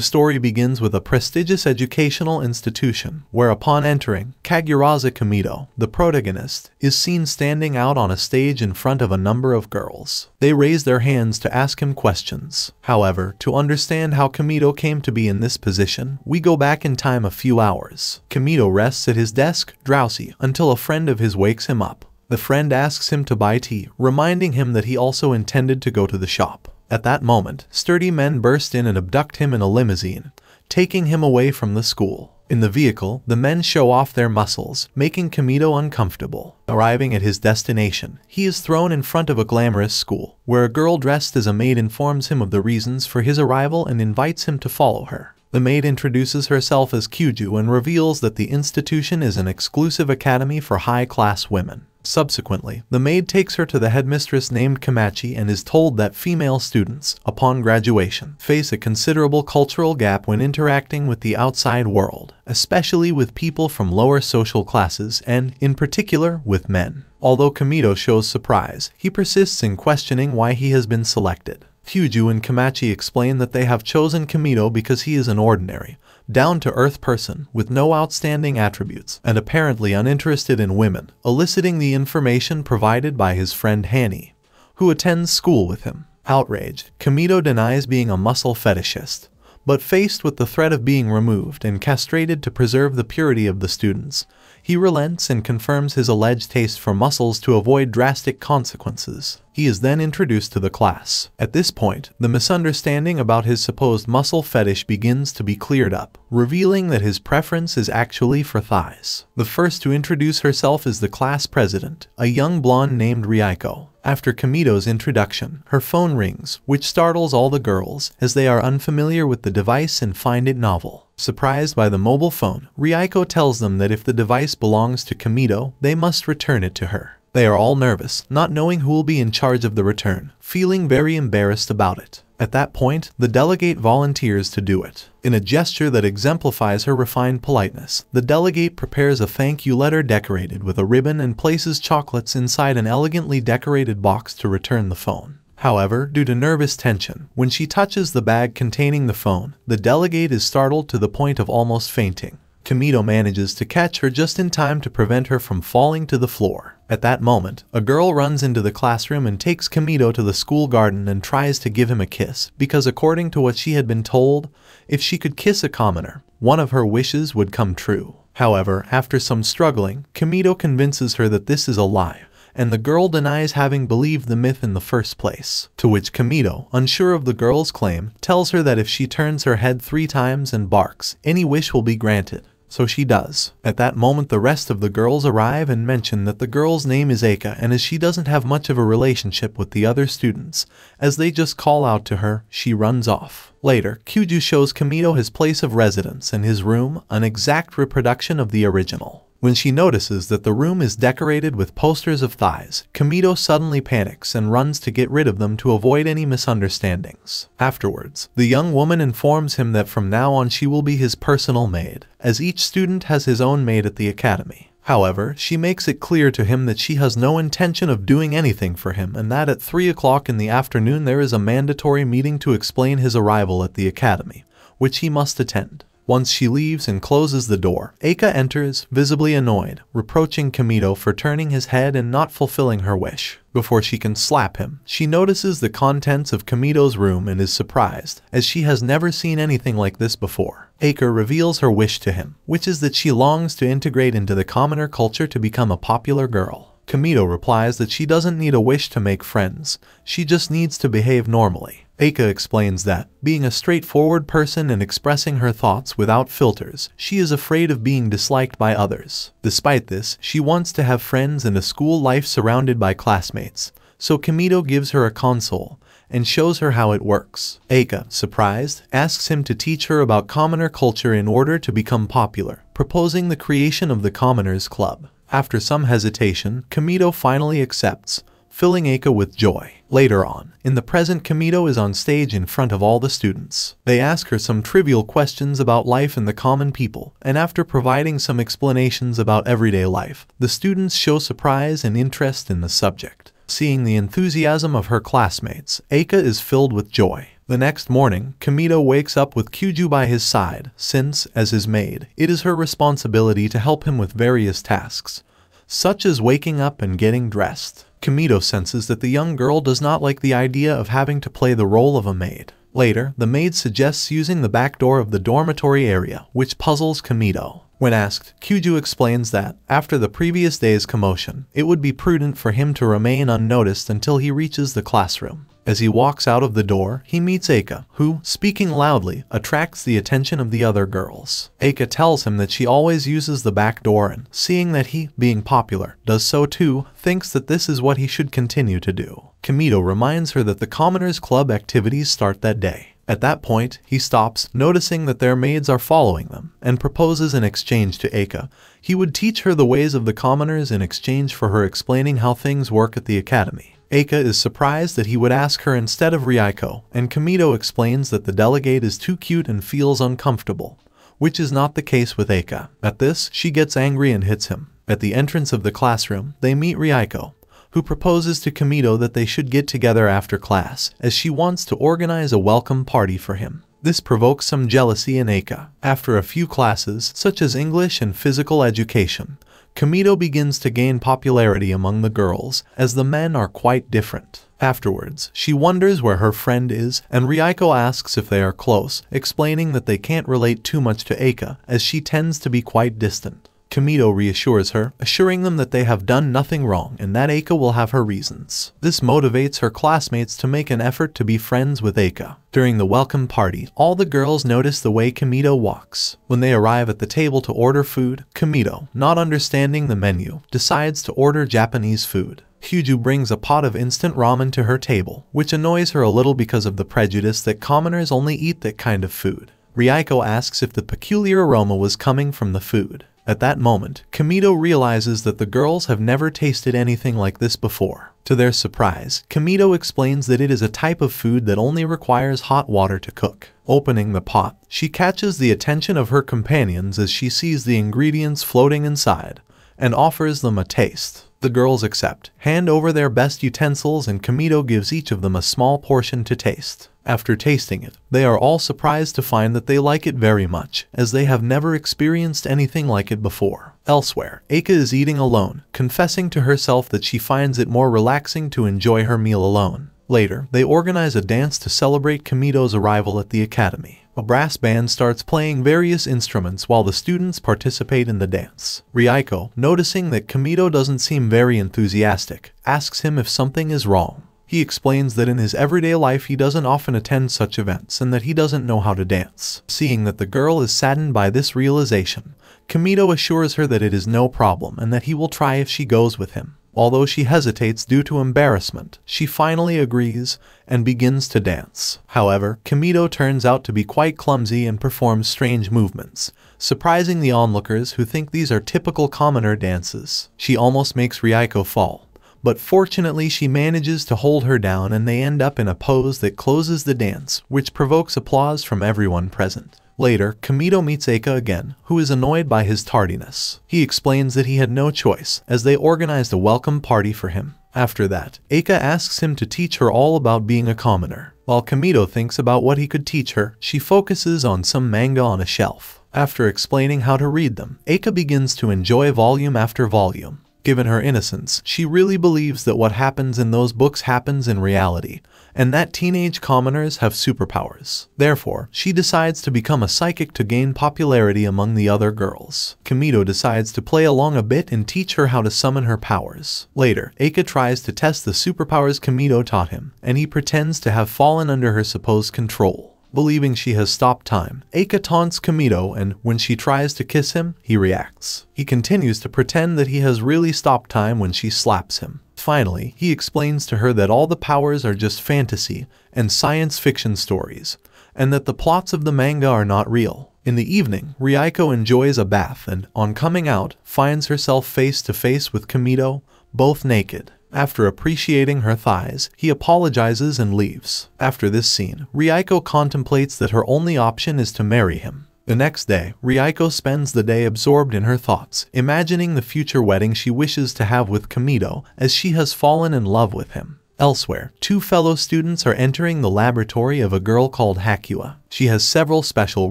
The story begins with a prestigious educational institution, where upon entering, Kaguraza Kimido, the protagonist, is seen standing out on a stage in front of a number of girls. They raise their hands to ask him questions. However, to understand how Kimido came to be in this position, we go back in time a few hours. Kimido rests at his desk, drowsy, until a friend of his wakes him up. The friend asks him to buy tea, reminding him that he also intended to go to the shop. At that moment, sturdy men burst in and abduct him in a limousine, taking him away from the school. In the vehicle, the men show off their muscles, making Kimido uncomfortable. Arriving at his destination, he is thrown in front of a glamorous school, where a girl dressed as a maid informs him of the reasons for his arrival and invites him to follow her. The maid introduces herself as Kyuju and reveals that the institution is an exclusive academy for high-class women. Subsequently, the maid takes her to the headmistress named Kamachi and is told that female students, upon graduation, face a considerable cultural gap when interacting with the outside world, especially with people from lower social classes and, in particular, with men. Although Kimido shows surprise, he persists in questioning why he has been selected. Kyuju and Kamachi explain that they have chosen Kimido because he is an ordinary, down-to-earth person with no outstanding attributes and apparently uninterested in women, eliciting the information provided by his friend Hanny, who attends school with him. Outraged, Kimido denies being a muscle fetishist, but faced with the threat of being removed and castrated to preserve the purity of the students, he relents and confirms his alleged taste for muscles to avoid drastic consequences. He is then introduced to the class. At this point, the misunderstanding about his supposed muscle fetish begins to be cleared up, revealing that his preference is actually for thighs. The first to introduce herself is the class president, a young blonde named Riaiko. After Kimido's introduction, her phone rings, which startles all the girls, as they are unfamiliar with the device and find it novel. Surprised by the mobile phone, Riaiko tells them that if the device belongs to Kimido, they must return it to her. They are all nervous, not knowing who will be in charge of the return, feeling very embarrassed about it. At that point, the delegate volunteers to do it. In a gesture that exemplifies her refined politeness, the delegate prepares a thank you letter decorated with a ribbon and places chocolates inside an elegantly decorated box to return the phone. However, due to nervous tension, when she touches the bag containing the phone, the delegate is startled to the point of almost fainting. Kimido manages to catch her just in time to prevent her from falling to the floor. At that moment, a girl runs into the classroom and takes Kimido to the school garden and tries to give him a kiss, because according to what she had been told, if she could kiss a commoner, one of her wishes would come true. However, after some struggling, Kimido convinces her that this is a lie, and the girl denies having believed the myth in the first place. To which Kimido, unsure of the girl's claim, tells her that if she turns her head three times and barks, any wish will be granted. So she does. At that moment the rest of the girls arrive and mention that the girl's name is Eika and as she doesn't have much of a relationship with the other students, as they just call out to her, she runs off. Later, Kyuju shows Kimido his place of residence and his room, an exact reproduction of the original. When she notices that the room is decorated with posters of thighs, Kimido suddenly panics and runs to get rid of them to avoid any misunderstandings. Afterwards, the young woman informs him that from now on she will be his personal maid, as each student has his own maid at the academy. However, she makes it clear to him that she has no intention of doing anything for him and that at 3 o'clock in the afternoon there is a mandatory meeting to explain his arrival at the academy, which he must attend. Once she leaves and closes the door, Eika enters, visibly annoyed, reproaching Kimido for turning his head and not fulfilling her wish. Before she can slap him, she notices the contents of Kimido's room and is surprised, as she has never seen anything like this before. Eika reveals her wish to him, which is that she longs to integrate into the commoner culture to become a popular girl. Kimido replies that she doesn't need a wish to make friends, she just needs to behave normally. Eika explains that, being a straightforward person and expressing her thoughts without filters, she is afraid of being disliked by others. Despite this, she wants to have friends and a school life surrounded by classmates, so Kimido gives her a console and shows her how it works. Eika, surprised, asks him to teach her about commoner culture in order to become popular, proposing the creation of the Commoners Club. After some hesitation, Kimido finally accepts, filling Eika with joy. Later on, in the present Kimido is on stage in front of all the students. They ask her some trivial questions about life and the common people, and after providing some explanations about everyday life, the students show surprise and interest in the subject. Seeing the enthusiasm of her classmates, Eika is filled with joy. The next morning, Kamito wakes up with Kyuju by his side, since, as his maid, it is her responsibility to help him with various tasks, such as waking up and getting dressed. Kamito senses that the young girl does not like the idea of having to play the role of a maid. Later, the maid suggests using the back door of the dormitory area, which puzzles Kamito. When asked, Kyuju explains that, after the previous day's commotion, it would be prudent for him to remain unnoticed until he reaches the classroom. As he walks out of the door, he meets Eika, who, speaking loudly, attracts the attention of the other girls. Eika tells him that she always uses the back door and, seeing that he, being popular, does so too, thinks that this is what he should continue to do. Kamito reminds her that the Commoners Club activities start that day. At that point, he stops, noticing that their maids are following them, and proposes an exchange to Eika. He would teach her the ways of the commoners in exchange for her explaining how things work at the academy. Eika is surprised that he would ask her instead of Rieko, and Kamito explains that the delegate is too cute and feels uncomfortable, which is not the case with Eika. At this, she gets angry and hits him. At the entrance of the classroom, they meet Rieko, who proposes to Kamito that they should get together after class, as she wants to organize a welcome party for him. This provokes some jealousy in Eika. After a few classes, such as English and physical education, Kamito begins to gain popularity among the girls, as the men are quite different. Afterwards, she wonders where her friend is, and Rieko asks if they are close, explaining that they can't relate too much to Eika, as she tends to be quite distant. Kamito reassures her, assuring them that they have done nothing wrong and that Eika will have her reasons. This motivates her classmates to make an effort to be friends with Eika. During the welcome party, all the girls notice the way Kamito walks. When they arrive at the table to order food, Kamito, not understanding the menu, decides to order Japanese food. Kyuju brings a pot of instant ramen to her table, which annoys her a little because of the prejudice that commoners only eat that kind of food. Rieko asks if the peculiar aroma was coming from the food. At that moment, Kamito realizes that the girls have never tasted anything like this before. To their surprise, Kamito explains that it is a type of food that only requires hot water to cook. Opening the pot, she catches the attention of her companions as she sees the ingredients floating inside, and offers them a taste. The girls accept, hand over their best utensils and Kamito gives each of them a small portion to taste. After tasting it, they are all surprised to find that they like it very much, as they have never experienced anything like it before. Elsewhere, Eika is eating alone, confessing to herself that she finds it more relaxing to enjoy her meal alone. Later, they organize a dance to celebrate Kamito's arrival at the academy. A brass band starts playing various instruments while the students participate in the dance. Rieko, noticing that Kamito doesn't seem very enthusiastic, asks him if something is wrong. He explains that in his everyday life he doesn't often attend such events and that he doesn't know how to dance. Seeing that the girl is saddened by this realization, Kamito assures her that it is no problem and that he will try if she goes with him. Although she hesitates due to embarrassment, she finally agrees and begins to dance. However, Kamito turns out to be quite clumsy and performs strange movements, surprising the onlookers who think these are typical commoner dances. She almost makes Rieko fall, but fortunately she manages to hold her down and they end up in a pose that closes the dance, which provokes applause from everyone present. Later, Kamito meets Eika again, who is annoyed by his tardiness. He explains that he had no choice, as they organized a welcome party for him. After that, Eika asks him to teach her all about being a commoner. While Kamito thinks about what he could teach her, she focuses on some manga on a shelf. After explaining how to read them, Eika begins to enjoy volume after volume. Given her innocence, she really believes that what happens in those books happens in reality, and that teenage commoners have superpowers. Therefore, she decides to become a psychic to gain popularity among the other girls. Kamito decides to play along a bit and teach her how to summon her powers. Later, Eika tries to test the superpowers Kamito taught him, and he pretends to have fallen under her supposed control. Believing she has stopped time, Eika taunts Kamito and when she tries to kiss him, he reacts. He continues to pretend that he has really stopped time when she slaps him. Finally, he explains to her that all the powers are just fantasy and science fiction stories, and that the plots of the manga are not real. In the evening, Rieko enjoys a bath and, on coming out, finds herself face to face with Kamito, both naked. After appreciating her thighs, he apologizes and leaves. After this scene, Rieko contemplates that her only option is to marry him. The next day, Rieko spends the day absorbed in her thoughts, imagining the future wedding she wishes to have with Kamido as she has fallen in love with him. Elsewhere, two fellow students are entering the laboratory of a girl called Hakua. She has several special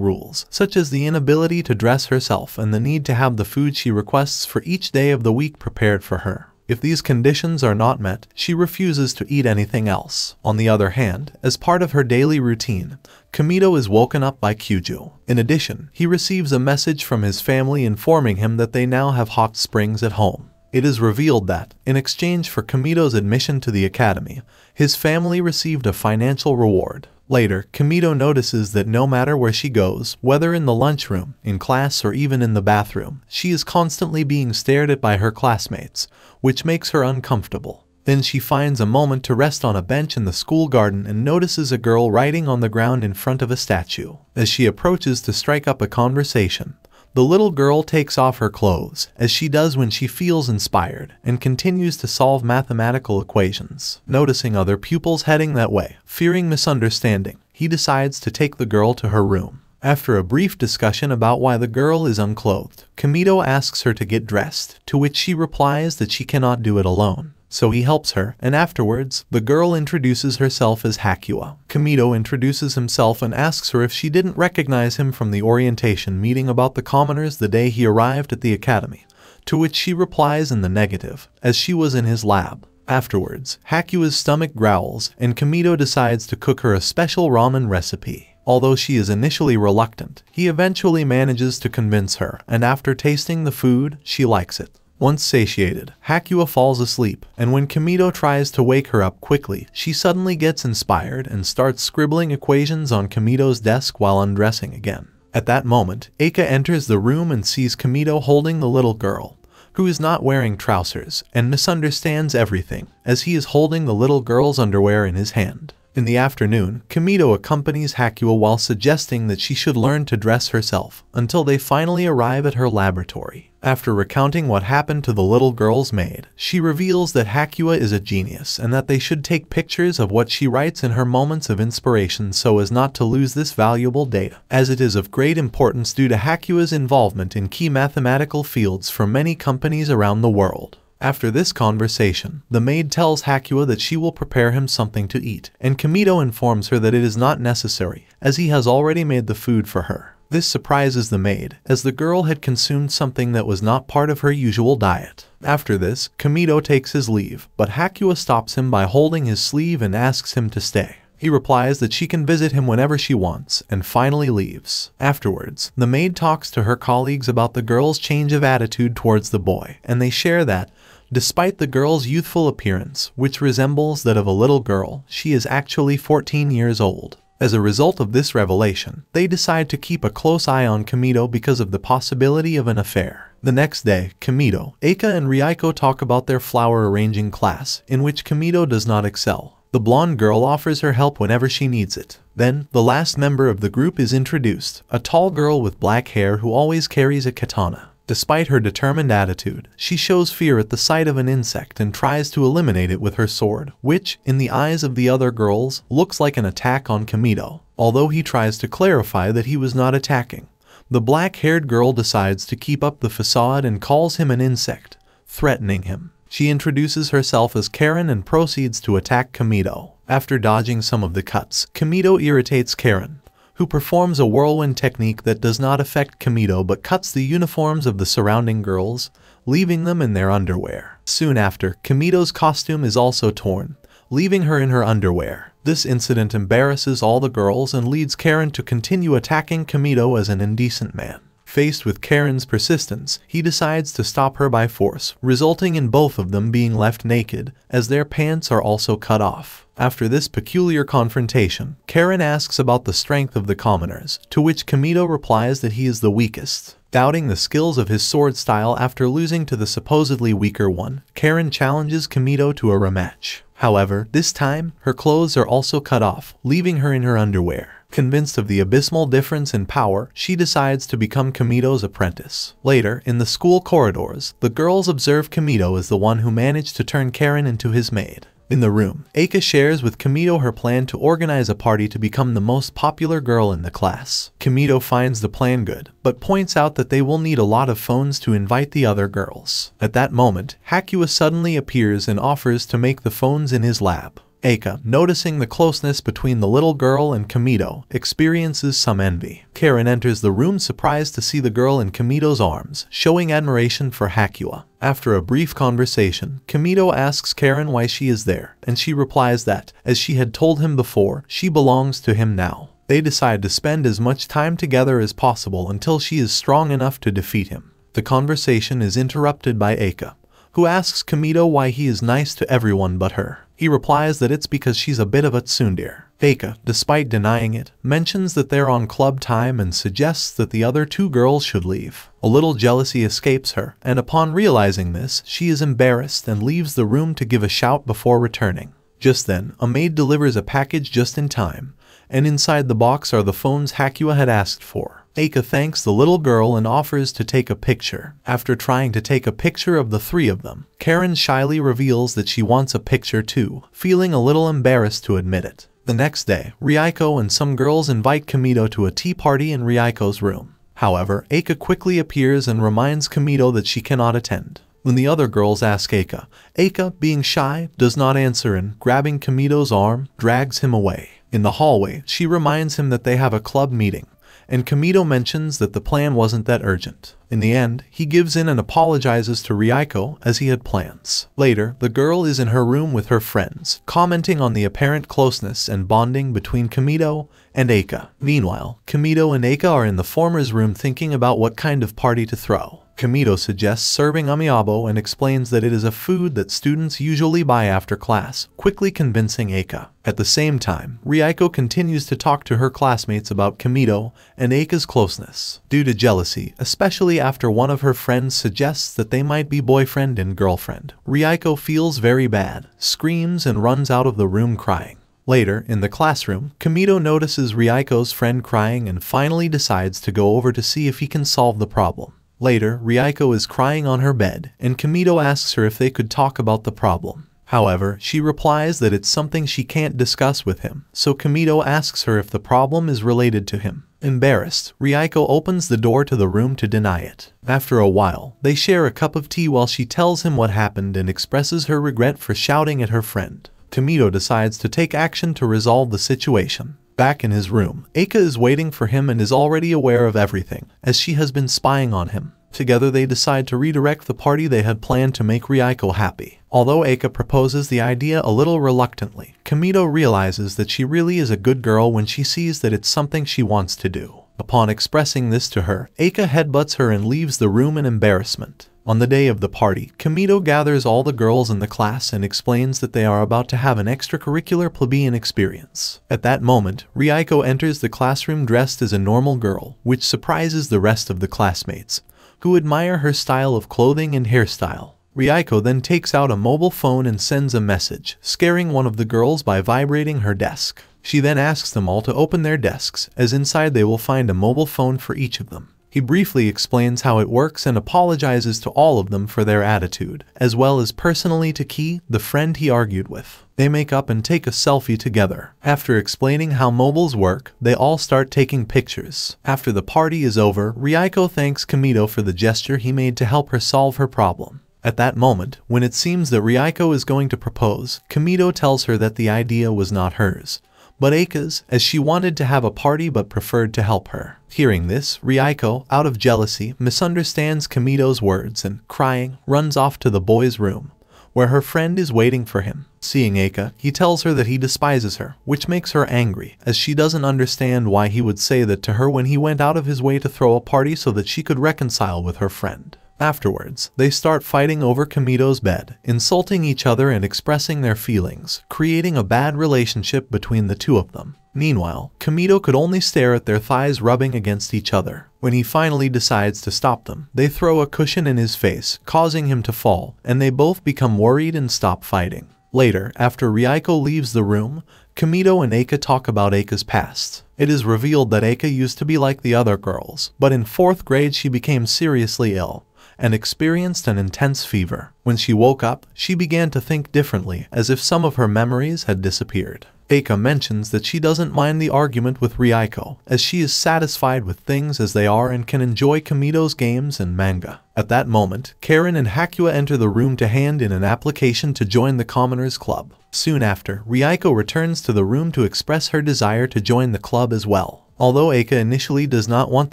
rules, such as the inability to dress herself and the need to have the food she requests for each day of the week prepared for her. If these conditions are not met, she refuses to eat anything else. On the other hand, as part of her daily routine, Kamito is woken up by Kyuju. In addition, he receives a message from his family informing him that they now have hot springs at home. It is revealed that, in exchange for Kamito's admission to the academy, his family received a financial reward. Later, Kamito notices that no matter where she goes, whether in the lunchroom, in class, or even in the bathroom, she is constantly being stared at by her classmates, which makes her uncomfortable. Then she finds a moment to rest on a bench in the school garden and notices a girl writing on the ground in front of a statue. As she approaches to strike up a conversation, the little girl takes off her clothes, as she does when she feels inspired, and continues to solve mathematical equations. Noticing other pupils heading that way, fearing misunderstanding, he decides to take the girl to her room. After a brief discussion about why the girl is unclothed, Kamito asks her to get dressed, to which she replies that she cannot do it alone so he helps her, and afterwards, the girl introduces herself as Hakua. Kamito introduces himself and asks her if she didn't recognize him from the orientation meeting about the commoners the day he arrived at the academy, to which she replies in the negative, as she was in his lab. Afterwards, Hakua's stomach growls, and Kamito decides to cook her a special ramen recipe. Although she is initially reluctant, he eventually manages to convince her, and after tasting the food, she likes it. Once satiated, Hakua falls asleep, and when Kamito tries to wake her up quickly, she suddenly gets inspired and starts scribbling equations on Kamito's desk while undressing again. At that moment, Eika enters the room and sees Kamito holding the little girl, who is not wearing trousers, and misunderstands everything, as he is holding the little girl's underwear in his hand. In the afternoon, Kamito accompanies Hakua while suggesting that she should learn to dress herself, until they finally arrive at her laboratory. After recounting what happened to the little girl's maid, she reveals that Hakua is a genius and that they should take pictures of what she writes in her moments of inspiration so as not to lose this valuable data, as it is of great importance due to Hakua's involvement in key mathematical fields for many companies around the world. After this conversation, the maid tells Hakua that she will prepare him something to eat, and Kamito informs her that it is not necessary, as he has already made the food for her. This surprises the maid, as the girl had consumed something that was not part of her usual diet. After this, Kamito takes his leave, but Hakua stops him by holding his sleeve and asks him to stay. He replies that she can visit him whenever she wants, and finally leaves. Afterwards, the maid talks to her colleagues about the girl's change of attitude towards the boy, and they share that, despite the girl's youthful appearance, which resembles that of a little girl, she is actually 14 years old. As a result of this revelation, they decide to keep a close eye on Kamito because of the possibility of an affair. The next day, Kamito, Eika and Ryuko talk about their flower arranging class, in which Kamito does not excel. The blonde girl offers her help whenever she needs it. Then, the last member of the group is introduced, a tall girl with black hair who always carries a katana. Despite her determined attitude, she shows fear at the sight of an insect and tries to eliminate it with her sword, which, in the eyes of the other girls, looks like an attack on Kamito, although he tries to clarify that he was not attacking. The black-haired girl decides to keep up the facade and calls him an insect, threatening him. She introduces herself as Karen and proceeds to attack Kamito. After dodging some of the cuts, Kamito irritates Karen, who performs a whirlwind technique that does not affect Kamito but cuts the uniforms of the surrounding girls, leaving them in their underwear. Soon after, Kamito's costume is also torn, leaving her in her underwear. This incident embarrasses all the girls and leads Karen to continue attacking Kamito as an indecent man. Faced with Karen's persistence, he decides to stop her by force, resulting in both of them being left naked, as their pants are also cut off. After this peculiar confrontation, Karen asks about the strength of the commoners, to which Kamito replies that he is the weakest. Doubting the skills of his sword style after losing to the supposedly weaker one, Karen challenges Kamito to a rematch. However, this time, her clothes are also cut off, leaving her in her underwear. Convinced of the abysmal difference in power, she decides to become Kamito's apprentice. Later, in the school corridors, the girls observe Kamito as the one who managed to turn Karen into his maid. In the room, Eika shares with Kamito her plan to organize a party to become the most popular girl in the class. Kamito finds the plan good, but points out that they will need a lot of phones to invite the other girls. At that moment, Hakua suddenly appears and offers to make the phones in his lab. Eika, noticing the closeness between the little girl and Kamito, experiences some envy. Karen enters the room surprised to see the girl in Kamito's arms, showing admiration for Hakua. After a brief conversation, Kamito asks Karen why she is there, and she replies that, as she had told him before, she belongs to him now. They decide to spend as much time together as possible until she is strong enough to defeat him. The conversation is interrupted by Eika, who asks Kamito why he is nice to everyone but her. He replies that it's because she's a bit of a tsundere. Eika, despite denying it, mentions that they're on club time and suggests that the other two girls should leave. A little jealousy escapes her, and upon realizing this, she is embarrassed and leaves the room to give a shout before returning. Just then, a maid delivers a package just in time, and inside the box are the phones Hakua had asked for. Eika thanks the little girl and offers to take a picture. After trying to take a picture of the three of them, Karen shyly reveals that she wants a picture too, feeling a little embarrassed to admit it. The next day, Ryuko and some girls invite Kamito to a tea party in Ryuko's room. However, Eika quickly appears and reminds Kamito that she cannot attend. When the other girls ask Eika, Eika, being shy, does not answer and, grabbing Kamito's arm, drags him away. In the hallway, she reminds him that they have a club meeting, and Kamito mentions that the plan wasn't that urgent. In the end, he gives in and apologizes to Ryuko as he had plans. Later, the girl is in her room with her friends, commenting on the apparent closeness and bonding between Kamito and Eika. Meanwhile, Kamito and Eika are in the former's room thinking about what kind of party to throw. Kamito suggests serving umaibo and explains that it is a food that students usually buy after class, quickly convincing Eika. At the same time, Ryuko continues to talk to her classmates about Kamito and Eika's closeness. Due to jealousy, especially after one of her friends suggests that they might be boyfriend and girlfriend, Ryuko feels very bad, screams and runs out of the room crying. Later, in the classroom, Kamito notices Ryuko's friend crying and finally decides to go over to see if he can solve the problem. Later, Ryuko is crying on her bed, and Kamito asks her if they could talk about the problem. However, she replies that it's something she can't discuss with him, so Kamito asks her if the problem is related to him. Embarrassed, Ryuko opens the door to the room to deny it. After a while, they share a cup of tea while she tells him what happened and expresses her regret for shouting at her friend. Kamito decides to take action to resolve the situation. Back in his room, Eika is waiting for him and is already aware of everything, as she has been spying on him. Together they decide to redirect the party they had planned to make Ryuko happy. Although Eika proposes the idea a little reluctantly, Kamito realizes that she really is a good girl when she sees that it's something she wants to do. Upon expressing this to her, Eika headbutts her and leaves the room in embarrassment. On the day of the party, Kamito gathers all the girls in the class and explains that they are about to have an extracurricular plebeian experience. At that moment, Ryuko enters the classroom dressed as a normal girl, which surprises the rest of the classmates, who admire her style of clothing and hairstyle. Ryuko then takes out a mobile phone and sends a message, scaring one of the girls by vibrating her desk. She then asks them all to open their desks, as inside they will find a mobile phone for each of them. He briefly explains how it works and apologizes to all of them for their attitude, as well as personally to Ki, the friend he argued with. They make up and take a selfie together. After explaining how mobiles work, they all start taking pictures. After the party is over, Ryuko thanks Kamito for the gesture he made to help her solve her problem. At that moment, when it seems that Ryuko is going to propose, Kamito tells her that the idea was not hers, but Eika's, as she wanted to have a party but preferred to help her. Hearing this, Ryuko, out of jealousy, misunderstands Kamito's words and, crying, runs off to the boy's room, where her friend is waiting for him. Seeing Eika, he tells her that he despises her, which makes her angry, as she doesn't understand why he would say that to her when he went out of his way to throw a party so that she could reconcile with her friend. Afterwards, they start fighting over Kamito's bed, insulting each other and expressing their feelings, creating a bad relationship between the two of them. Meanwhile, Kamito could only stare at their thighs rubbing against each other. When he finally decides to stop them, they throw a cushion in his face, causing him to fall, and they both become worried and stop fighting. Later, after Ryuko leaves the room, Kamito and Eika talk about Eika's past. It is revealed that Eika used to be like the other girls, but in fourth grade she became seriously ill, and experienced an intense fever. When she woke up, she began to think differently, as if some of her memories had disappeared. Eika mentions that she doesn't mind the argument with Rieko, as she is satisfied with things as they are and can enjoy Kamito's games and manga. At that moment, Karen and Hakua enter the room to hand in an application to join the Commoners Club. Soon after, Rieko returns to the room to express her desire to join the club as well. Although Eika initially does not want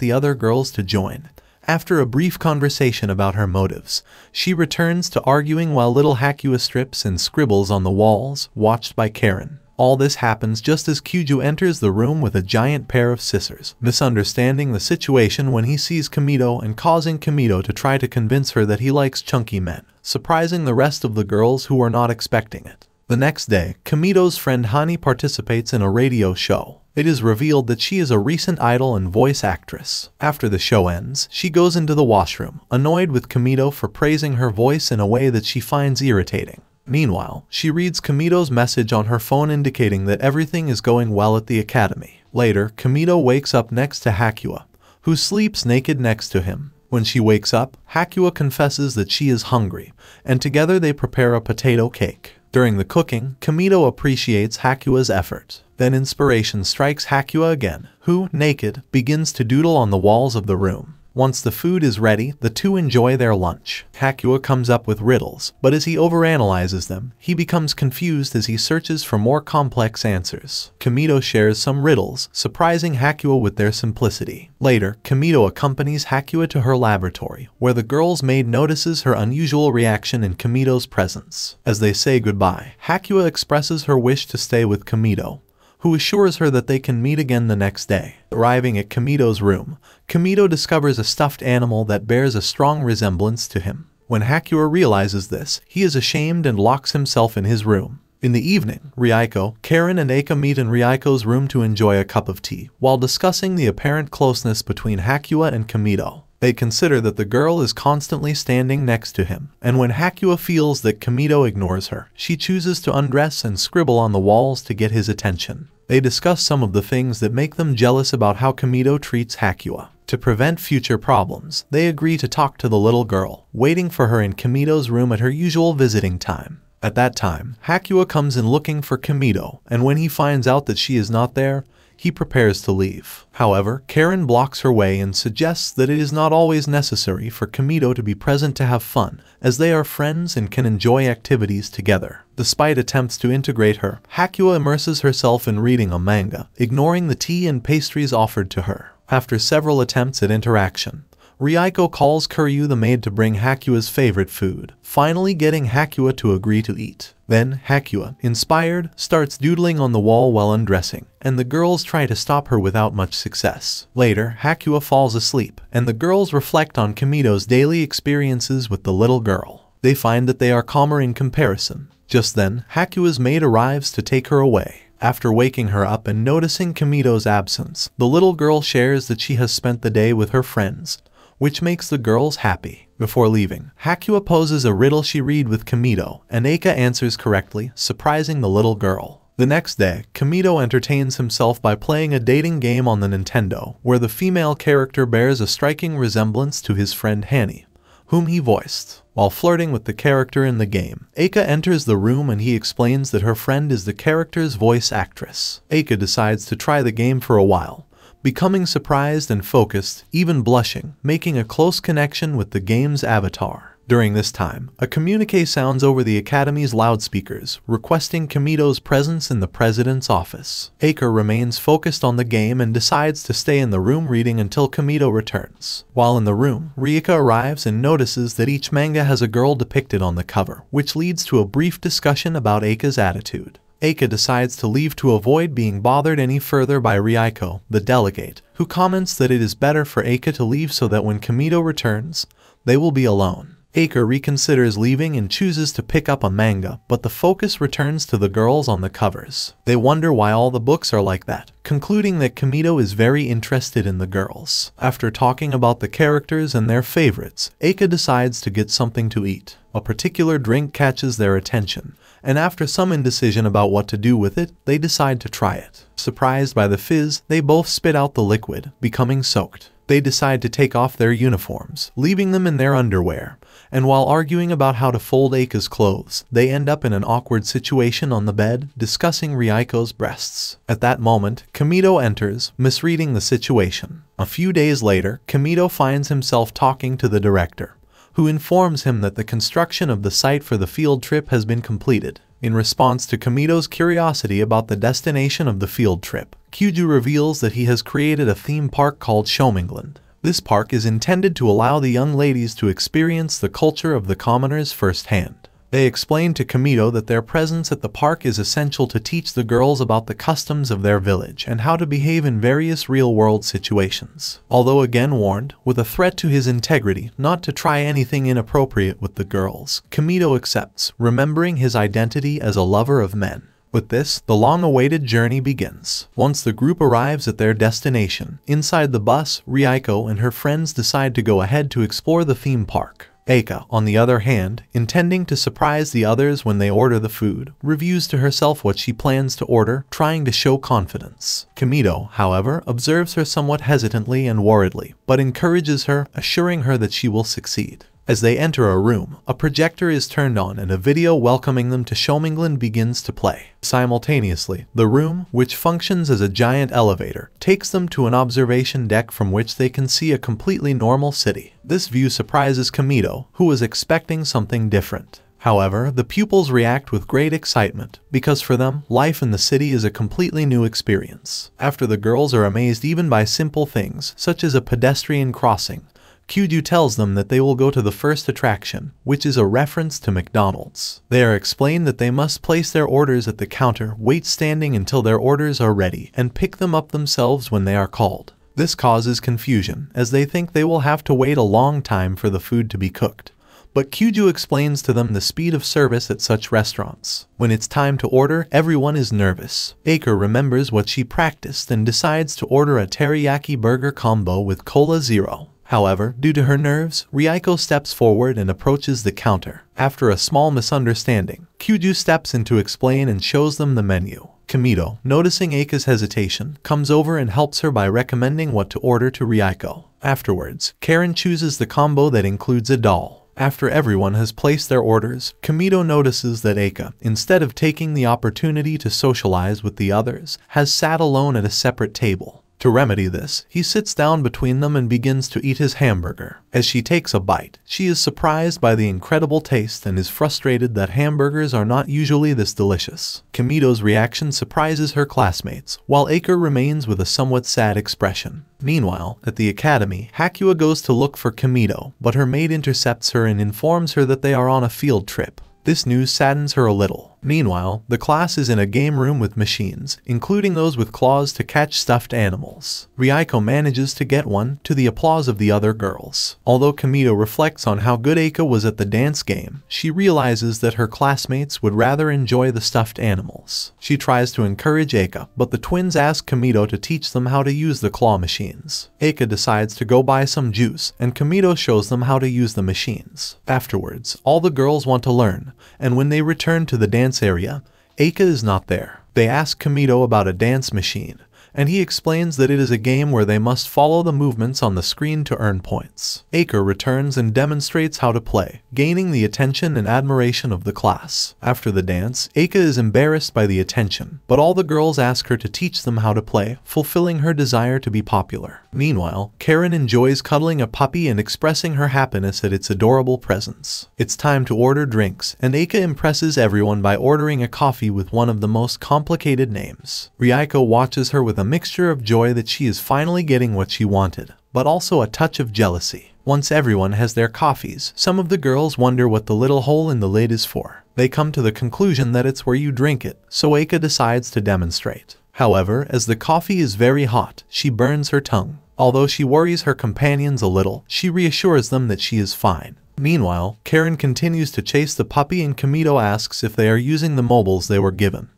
the other girls to join, after a brief conversation about her motives, she returns to arguing while little Hakua strips and scribbles on the walls, watched by Karen. All this happens just as Kyuju enters the room with a giant pair of scissors, misunderstanding the situation when he sees Kamito and causing Kamito to try to convince her that he likes chunky men, surprising the rest of the girls who are not expecting it. The next day, Kamito's friend Hani participates in a radio show. It is revealed that she is a recent idol and voice actress. After the show ends, she goes into the washroom, annoyed with Kamito for praising her voice in a way that she finds irritating. Meanwhile, she reads Kamito's message on her phone indicating that everything is going well at the academy. Later, Kamito wakes up next to Hakua, who sleeps naked next to him. When she wakes up, Hakua confesses that she is hungry, and together they prepare a potato cake. During the cooking, Kamito appreciates Hakua's effort. Then inspiration strikes Hakua again, who, naked, begins to doodle on the walls of the room. Once the food is ready, the two enjoy their lunch. Hakua comes up with riddles, but as he overanalyzes them, he becomes confused as he searches for more complex answers. Kamito shares some riddles, surprising Hakua with their simplicity. Later, Kamito accompanies Hakua to her laboratory, where the girl's maid notices her unusual reaction in Kamito's presence. As they say goodbye, Hakua expresses her wish to stay with Kamito, who assures her that they can meet again the next day. Arriving at Kamito's room, Kamito discovers a stuffed animal that bears a strong resemblance to him. When Hakua realizes this, he is ashamed and locks himself in his room. In the evening, Rieko, Karen and Eika meet in Rieko's room to enjoy a cup of tea, while discussing the apparent closeness between Hakua and Kamito. They consider that the girl is constantly standing next to him, and when Hakua feels that Kamito ignores her, she chooses to undress and scribble on the walls to get his attention. They discuss some of the things that make them jealous about how Kamito treats Hakua. To prevent future problems, they agree to talk to the little girl, waiting for her in Kamito's room at her usual visiting time. At that time, Hakua comes in looking for Kamito, and when he finds out that she is not there, he prepares to leave. However, Karen blocks her way and suggests that it is not always necessary for Kamito to be present to have fun, as they are friends and can enjoy activities together. Despite attempts to integrate her, Hakua immerses herself in reading a manga, ignoring the tea and pastries offered to her. After several attempts at interaction, Rieko calls Kuryu the maid to bring Hakua's favorite food, finally getting Hakua to agree to eat. Then Hakua, inspired, starts doodling on the wall while undressing, and the girls try to stop her without much success. Later, Hakua falls asleep, and the girls reflect on Kamito's daily experiences with the little girl. They find that they are calmer in comparison. Just then, Hakua's maid arrives to take her away. After waking her up and noticing Kamito's absence, the little girl shares that she has spent the day with her friends, which makes the girls happy. Before leaving, Hakua poses a riddle she read with Kamito, and Eika answers correctly, surprising the little girl. The next day, Kamito entertains himself by playing a dating game on the Nintendo, where the female character bears a striking resemblance to his friend Hani, whom he voiced. While flirting with the character in the game, Eika enters the room and he explains that her friend is the character's voice actress. Eika decides to try the game for a while, becoming surprised and focused, even blushing, making a close connection with the game's avatar. During this time, a communique sounds over the Academy's loudspeakers, requesting Kamito's presence in the president's office. Eika remains focused on the game and decides to stay in the room reading until Kamito returns. While in the room, Rieko arrives and notices that each manga has a girl depicted on the cover, which leads to a brief discussion about Eika's attitude. Eika decides to leave to avoid being bothered any further by Rieko, the delegate, who comments that it is better for Eika to leave so that when Kamito returns, they will be alone. Eika reconsiders leaving and chooses to pick up a manga, but the focus returns to the girls on the covers. They wonder why all the books are like that, concluding that Kamito is very interested in the girls. After talking about the characters and their favorites, Eika decides to get something to eat. A particular drink catches their attention, and after some indecision about what to do with it, they decide to try it. Surprised by the fizz, they both spit out the liquid, becoming soaked. They decide to take off their uniforms, leaving them in their underwear, and while arguing about how to fold Eika's clothes, they end up in an awkward situation on the bed, discussing Riaiko's breasts. At that moment, Kamito enters, misreading the situation. A few days later, Kamito finds himself talking to the director, who informs him that the construction of the site for the field trip has been completed. In response to Kamito's curiosity about the destination of the field trip, Kyuju reveals that he has created a theme park called Shomingland. This park is intended to allow the young ladies to experience the culture of the commoners firsthand. They explain to Kamito that their presence at the park is essential to teach the girls about the customs of their village and how to behave in various real-world situations. Although again warned, with a threat to his integrity not to try anything inappropriate with the girls, Kamito accepts, remembering his identity as a lover of men. With this, the long-awaited journey begins. Once the group arrives at their destination, inside the bus, Riaiko and her friends decide to go ahead to explore the theme park. Eika, on the other hand, intending to surprise the others when they order the food, reviews to herself what she plans to order, trying to show confidence. Kamito, however, observes her somewhat hesitantly and worriedly, but encourages her, assuring her that she will succeed. As they enter a room, a projector is turned on and a video welcoming them to Shomingland begins to play. Simultaneously, the room, which functions as a giant elevator, takes them to an observation deck from which they can see a completely normal city. This view surprises Kamito, who was expecting something different. However, the pupils react with great excitement, because for them, life in the city is a completely new experience. After the girls are amazed even by simple things, such as a pedestrian crossing, Kyuju tells them that they will go to the first attraction, which is a reference to McDonald's. They are explained that they must place their orders at the counter, wait standing until their orders are ready, and pick them up themselves when they are called. This causes confusion, as they think they will have to wait a long time for the food to be cooked. But Kyuju explains to them the speed of service at such restaurants. When it's time to order, everyone is nervous. Eika remembers what she practiced and decides to order a teriyaki burger combo with Cola Zero. However, due to her nerves, Riaiko steps forward and approaches the counter. After a small misunderstanding, Kyuju steps in to explain and shows them the menu. Kamito, noticing Eika's hesitation, comes over and helps her by recommending what to order to Riaiko. Afterwards, Karen chooses the combo that includes a doll. After everyone has placed their orders, Kamito notices that Eika, instead of taking the opportunity to socialize with the others, has sat alone at a separate table. To remedy this, he sits down between them and begins to eat his hamburger. As she takes a bite, she is surprised by the incredible taste and is frustrated that hamburgers are not usually this delicious. Kamito's reaction surprises her classmates, while Eika remains with a somewhat sad expression. Meanwhile, at the academy, Hakua goes to look for Kamito, but her maid intercepts her and informs her that they are on a field trip. This news saddens her a little. Meanwhile, the class is in a game room with machines, including those with claws to catch stuffed animals. Riaiko manages to get one, to the applause of the other girls. Although Kamito reflects on how good Eika was at the dance game, she realizes that her classmates would rather enjoy the stuffed animals. She tries to encourage Eika, but the twins ask Kamito to teach them how to use the claw machines. Eika decides to go buy some juice, and Kamito shows them how to use the machines. Afterwards, all the girls want to learn, and when they return to the dance dance area, Eika is not there. They ask Kamito about a dance machine, and he explains that it is a game where they must follow the movements on the screen to earn points. Eika returns and demonstrates how to play, gaining the attention and admiration of the class. After the dance, Eika is embarrassed by the attention, but all the girls ask her to teach them how to play, fulfilling her desire to be popular. Meanwhile, Karen enjoys cuddling a puppy and expressing her happiness at its adorable presence. It's time to order drinks, and Eika impresses everyone by ordering a coffee with one of the most complicated names. Riaiko watches her with a mixture of joy that she is finally getting what she wanted, but also a touch of jealousy. Once everyone has their coffees, some of the girls wonder what the little hole in the lid is for. They come to the conclusion that it's where you drink it, so Eika decides to demonstrate. However, as the coffee is very hot, she burns her tongue. Although she worries her companions a little, she reassures them that she is fine. Meanwhile, Karen continues to chase the puppy and Kamito asks if they are using the mobiles they were given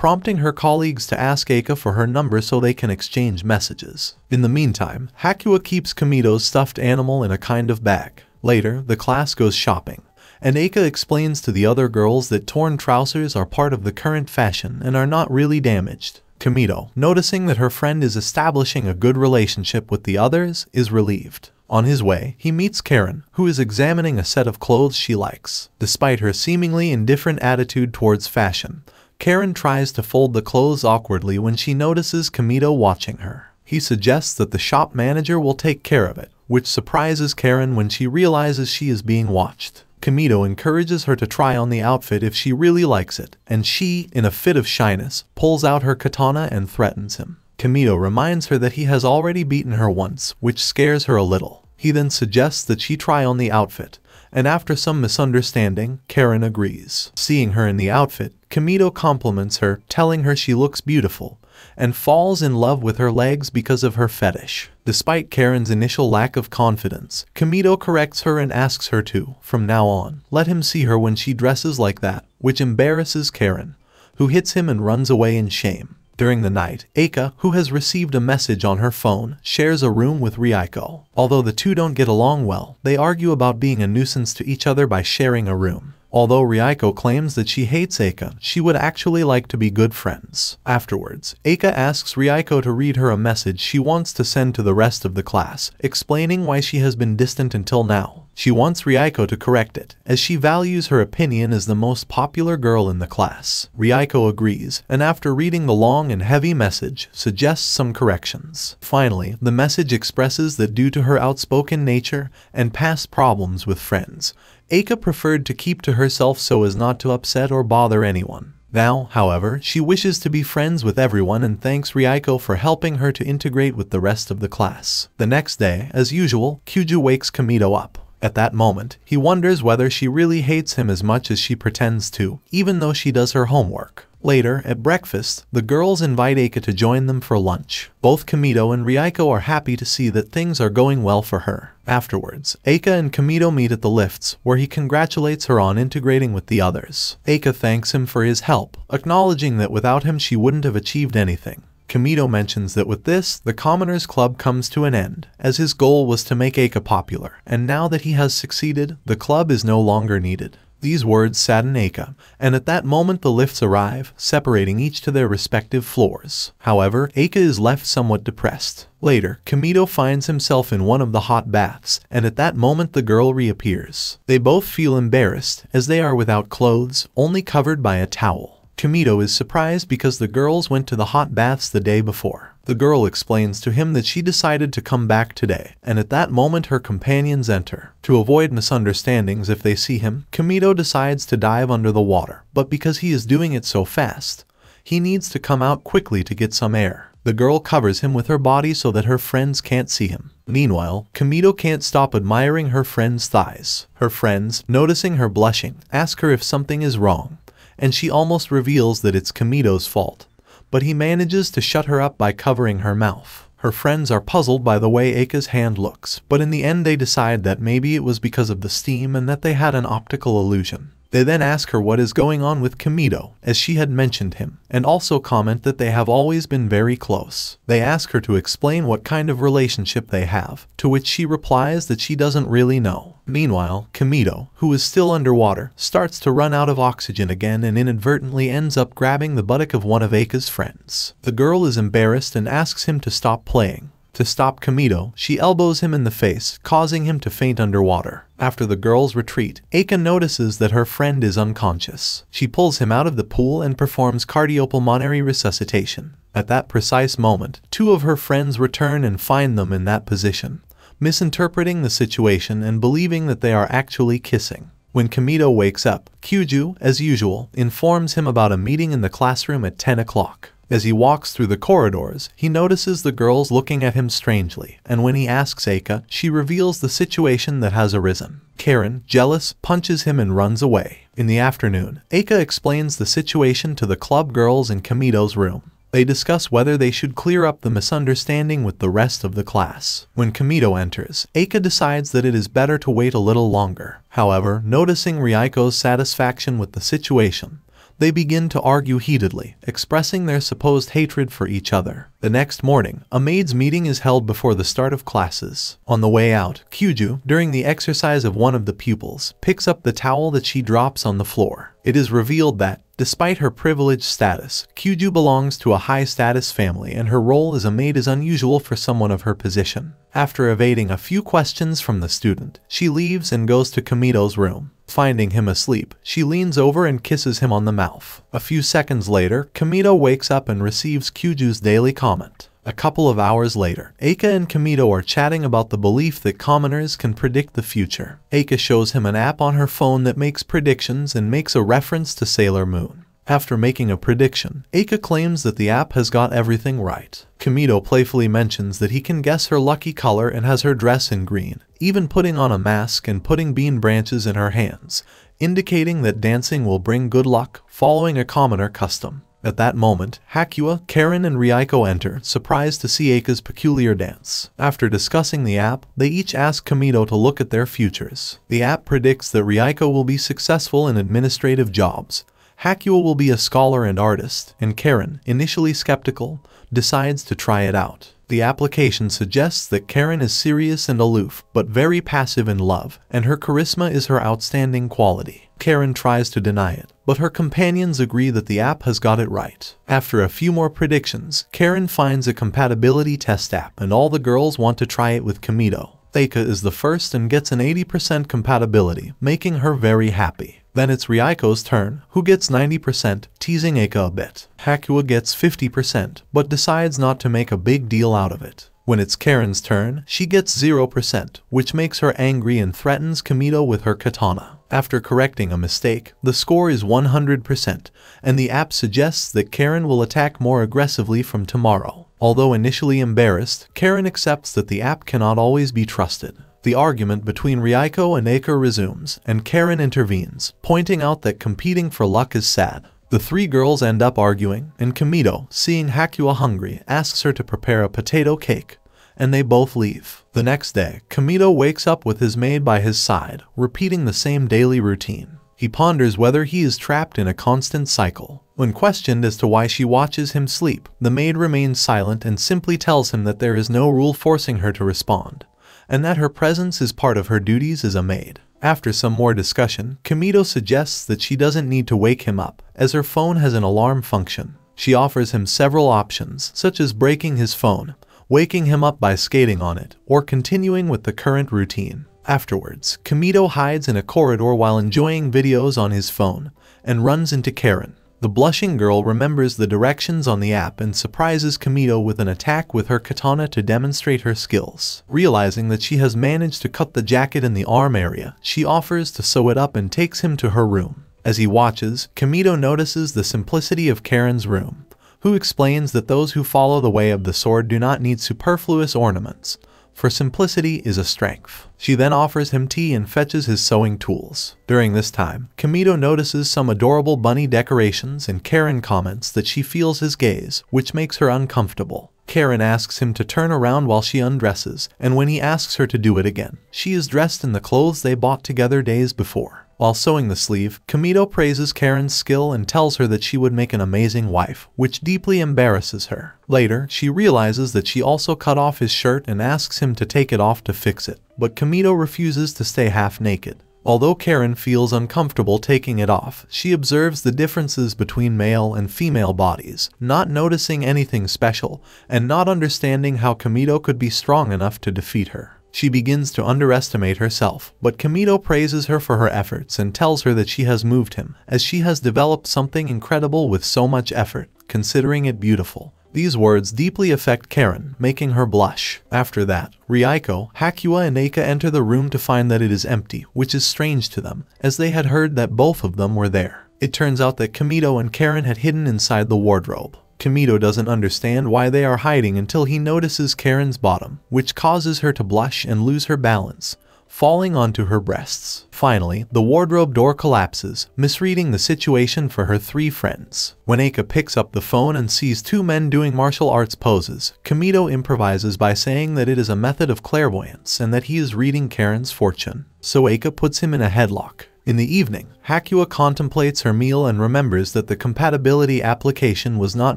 prompting her colleagues to ask Eika for her number so they can exchange messages. In the meantime, Hakua keeps Kamito's stuffed animal in a kind of bag. Later, the class goes shopping, and Eika explains to the other girls that torn trousers are part of the current fashion and are not really damaged. Kamito, noticing that her friend is establishing a good relationship with the others, is relieved. On his way, he meets Karen, who is examining a set of clothes she likes. Despite her seemingly indifferent attitude towards fashion, Karen tries to fold the clothes awkwardly when she notices Kamito watching her. He suggests that the shop manager will take care of it, which surprises Karen when she realizes she is being watched. Kamito encourages her to try on the outfit if she really likes it, and she, in a fit of shyness, pulls out her katana and threatens him. Kamito reminds her that he has already beaten her once, which scares her a little. He then suggests that she try on the outfit, and after some misunderstanding, Karen agrees. Seeing her in the outfit, Kamito compliments her, telling her she looks beautiful, and falls in love with her legs because of her fetish. Despite Karen's initial lack of confidence, Kamito corrects her and asks her to, from now on, let him see her when she dresses like that, which embarrasses Karen, who hits him and runs away in shame. During the night, Eika, who has received a message on her phone, shares a room with Ryuko. Although the two don't get along well, they argue about being a nuisance to each other by sharing a room. Although Ryuko claims that she hates Eika, she would actually like to be good friends. Afterwards, Eika asks Ryuko to read her a message she wants to send to the rest of the class, explaining why she has been distant until now. She wants Ryuko to correct it, as she values her opinion as the most popular girl in the class. Ryuko agrees, and after reading the long and heavy message, suggests some corrections. Finally, the message expresses that due to her outspoken nature and past problems with friends, Eika preferred to keep to herself so as not to upset or bother anyone. Now, however, she wishes to be friends with everyone and thanks Ryuko for helping her to integrate with the rest of the class. The next day, as usual, Kyuju wakes Kamito up. At that moment, he wonders whether she really hates him as much as she pretends to, even though she does her homework. Later, at breakfast, the girls invite Eika to join them for lunch. Both Kamito and Ryuko are happy to see that things are going well for her. Afterwards, Eika and Kamito meet at the lifts, where he congratulates her on integrating with the others. Eika thanks him for his help, acknowledging that without him she wouldn't have achieved anything. Kamito mentions that with this, the Commoners Club comes to an end, as his goal was to make Eika popular, and now that he has succeeded, the club is no longer needed. These words sadden Eika, and at that moment the lifts arrive, separating each to their respective floors. However, Eika is left somewhat depressed. Later, Kamito finds himself in one of the hot baths, and at that moment the girl reappears. They both feel embarrassed, as they are without clothes, only covered by a towel. Kamito is surprised because the girls went to the hot baths the day before. The girl explains to him that she decided to come back today, and at that moment her companions enter. To avoid misunderstandings if they see him, Kamito decides to dive under the water, but because he is doing it so fast, he needs to come out quickly to get some air. The girl covers him with her body so that her friends can't see him. Meanwhile, Kamito can't stop admiring her friend's thighs. Her friends, noticing her blushing, ask her if something is wrong and she almost reveals that it's Kamito's fault. But he manages to shut her up by covering her mouth. Her friends are puzzled by the way Eika's hand looks, but in the end they decide that maybe it was because of the steam and that they had an optical illusion. They then ask her what is going on with Kamito, as she had mentioned him, and also comment that they have always been very close. They ask her to explain what kind of relationship they have, to which she replies that she doesn't really know. Meanwhile, Kamito, who is still underwater, starts to run out of oxygen again and inadvertently ends up grabbing the buttock of one of Eika's friends. The girl is embarrassed and asks him to stop playing. To stop Kamito, she elbows him in the face, causing him to faint underwater. After the girls retreat, Eika notices that her friend is unconscious. She pulls him out of the pool and performs cardiopulmonary resuscitation. At that precise moment, two of her friends return and find them in that position, misinterpreting the situation and believing that they are actually kissing. When Kamito wakes up, Kyuju, as usual, informs him about a meeting in the classroom at 10 o'clock. As he walks through the corridors, he notices the girls looking at him strangely, and when he asks Eika, she reveals the situation that has arisen. Karen, jealous, punches him and runs away. In the afternoon, Eika explains the situation to the club girls in Kamito's room. They discuss whether they should clear up the misunderstanding with the rest of the class. When Kamito enters, Eika decides that it is better to wait a little longer. However, noticing Ryuko's satisfaction with the situation, they begin to argue heatedly, expressing their supposed hatred for each other. The next morning, a maids meeting is held before the start of classes. On the way out, Kyuju, during the exercise of one of the pupils, picks up the towel that she drops on the floor. It is revealed that, Despite her privileged status, Kyuju belongs to a high-status family and her role as a maid is unusual for someone of her position. After evading a few questions from the student, she leaves and goes to Kamito's room. Finding him asleep, she leans over and kisses him on the mouth. A few seconds later, Kamito wakes up and receives Kyuju's daily comment. A couple of hours later, Eika and Kamito are chatting about the belief that commoners can predict the future. Eika shows him an app on her phone that makes predictions and makes a reference to Sailor Moon. After making a prediction, Eika claims that the app has got everything right. Kamito playfully mentions that he can guess her lucky color and has her dress in green, even putting on a mask and putting bean branches in her hands, indicating that dancing will bring good luck, following a commoner custom. At that moment, Hakua, Karen, and Ryuko enter, surprised to see Eika's peculiar dance. After discussing the app, they each ask Kamito to look at their futures. The app predicts that Ryuko will be successful in administrative jobs. Hakua will be a scholar and artist, and Karen, initially skeptical, decides to try it out. The application suggests that Karen is serious and aloof, but very passive in love, and her charisma is her outstanding quality. Karen tries to deny it, but her companions agree that the app has got it right. After a few more predictions, Karen finds a compatibility test app and all the girls want to try it with Kamito. Eika is the first and gets an 80% compatibility, making her very happy. Then it's Ryuko's turn, who gets 90%, teasing Eika a bit. Hakua gets 50%, but decides not to make a big deal out of it. When it's Karen's turn, she gets 0%, which makes her angry and threatens Kamito with her katana. After correcting a mistake, the score is 100%, and the app suggests that Karen will attack more aggressively from tomorrow. Although initially embarrassed, Karen accepts that the app cannot always be trusted. The argument between Ryuko and Eika resumes, and Karen intervenes, pointing out that competing for luck is sad. The three girls end up arguing, and Kamito, seeing Hakua hungry, asks her to prepare a potato cake, and they both leave. The next day, Kamito wakes up with his maid by his side, repeating the same daily routine. He ponders whether he is trapped in a constant cycle. When questioned as to why she watches him sleep, the maid remains silent and simply tells him that there is no rule forcing her to respond and that her presence is part of her duties as a maid. After some more discussion, Kamito suggests that she doesn't need to wake him up, as her phone has an alarm function. She offers him several options, such as breaking his phone, waking him up by skating on it, or continuing with the current routine. Afterwards, Kamito hides in a corridor while enjoying videos on his phone, and runs into Karen. The blushing girl remembers the directions on the app and surprises Kamito with an attack with her katana to demonstrate her skills. Realizing that she has managed to cut the jacket in the arm area, she offers to sew it up and takes him to her room. As he watches, Kamito notices the simplicity of Karen's room, who explains that those who follow the way of the sword do not need superfluous ornaments, for simplicity is a strength. She then offers him tea and fetches his sewing tools. During this time, Kamito notices some adorable bunny decorations and Karen comments that she feels his gaze, which makes her uncomfortable. Karen asks him to turn around while she undresses, and when he asks her to do it again, she is dressed in the clothes they bought together days before. While sewing the sleeve, Kamito praises Karen's skill and tells her that she would make an amazing wife, which deeply embarrasses her. Later, she realizes that she also cut off his shirt and asks him to take it off to fix it, but Kamito refuses to stay half naked. Although Karen feels uncomfortable taking it off, she observes the differences between male and female bodies, not noticing anything special, and not understanding how Kamito could be strong enough to defeat her. She begins to underestimate herself, but Kamito praises her for her efforts and tells her that she has moved him, as she has developed something incredible with so much effort, considering it beautiful. These words deeply affect Karen, making her blush. After that, Ryuko, Hakua and Eika enter the room to find that it is empty, which is strange to them, as they had heard that both of them were there. It turns out that Kamito and Karen had hidden inside the wardrobe. Kamito doesn't understand why they are hiding until he notices Karen's bottom, which causes her to blush and lose her balance, falling onto her breasts. Finally, the wardrobe door collapses, misreading the situation for her three friends. When Eika picks up the phone and sees two men doing martial arts poses, Kamito improvises by saying that it is a method of clairvoyance and that he is reading Karen's fortune. So Eika puts him in a headlock. In the evening, Hakua contemplates her meal and remembers that the compatibility application was not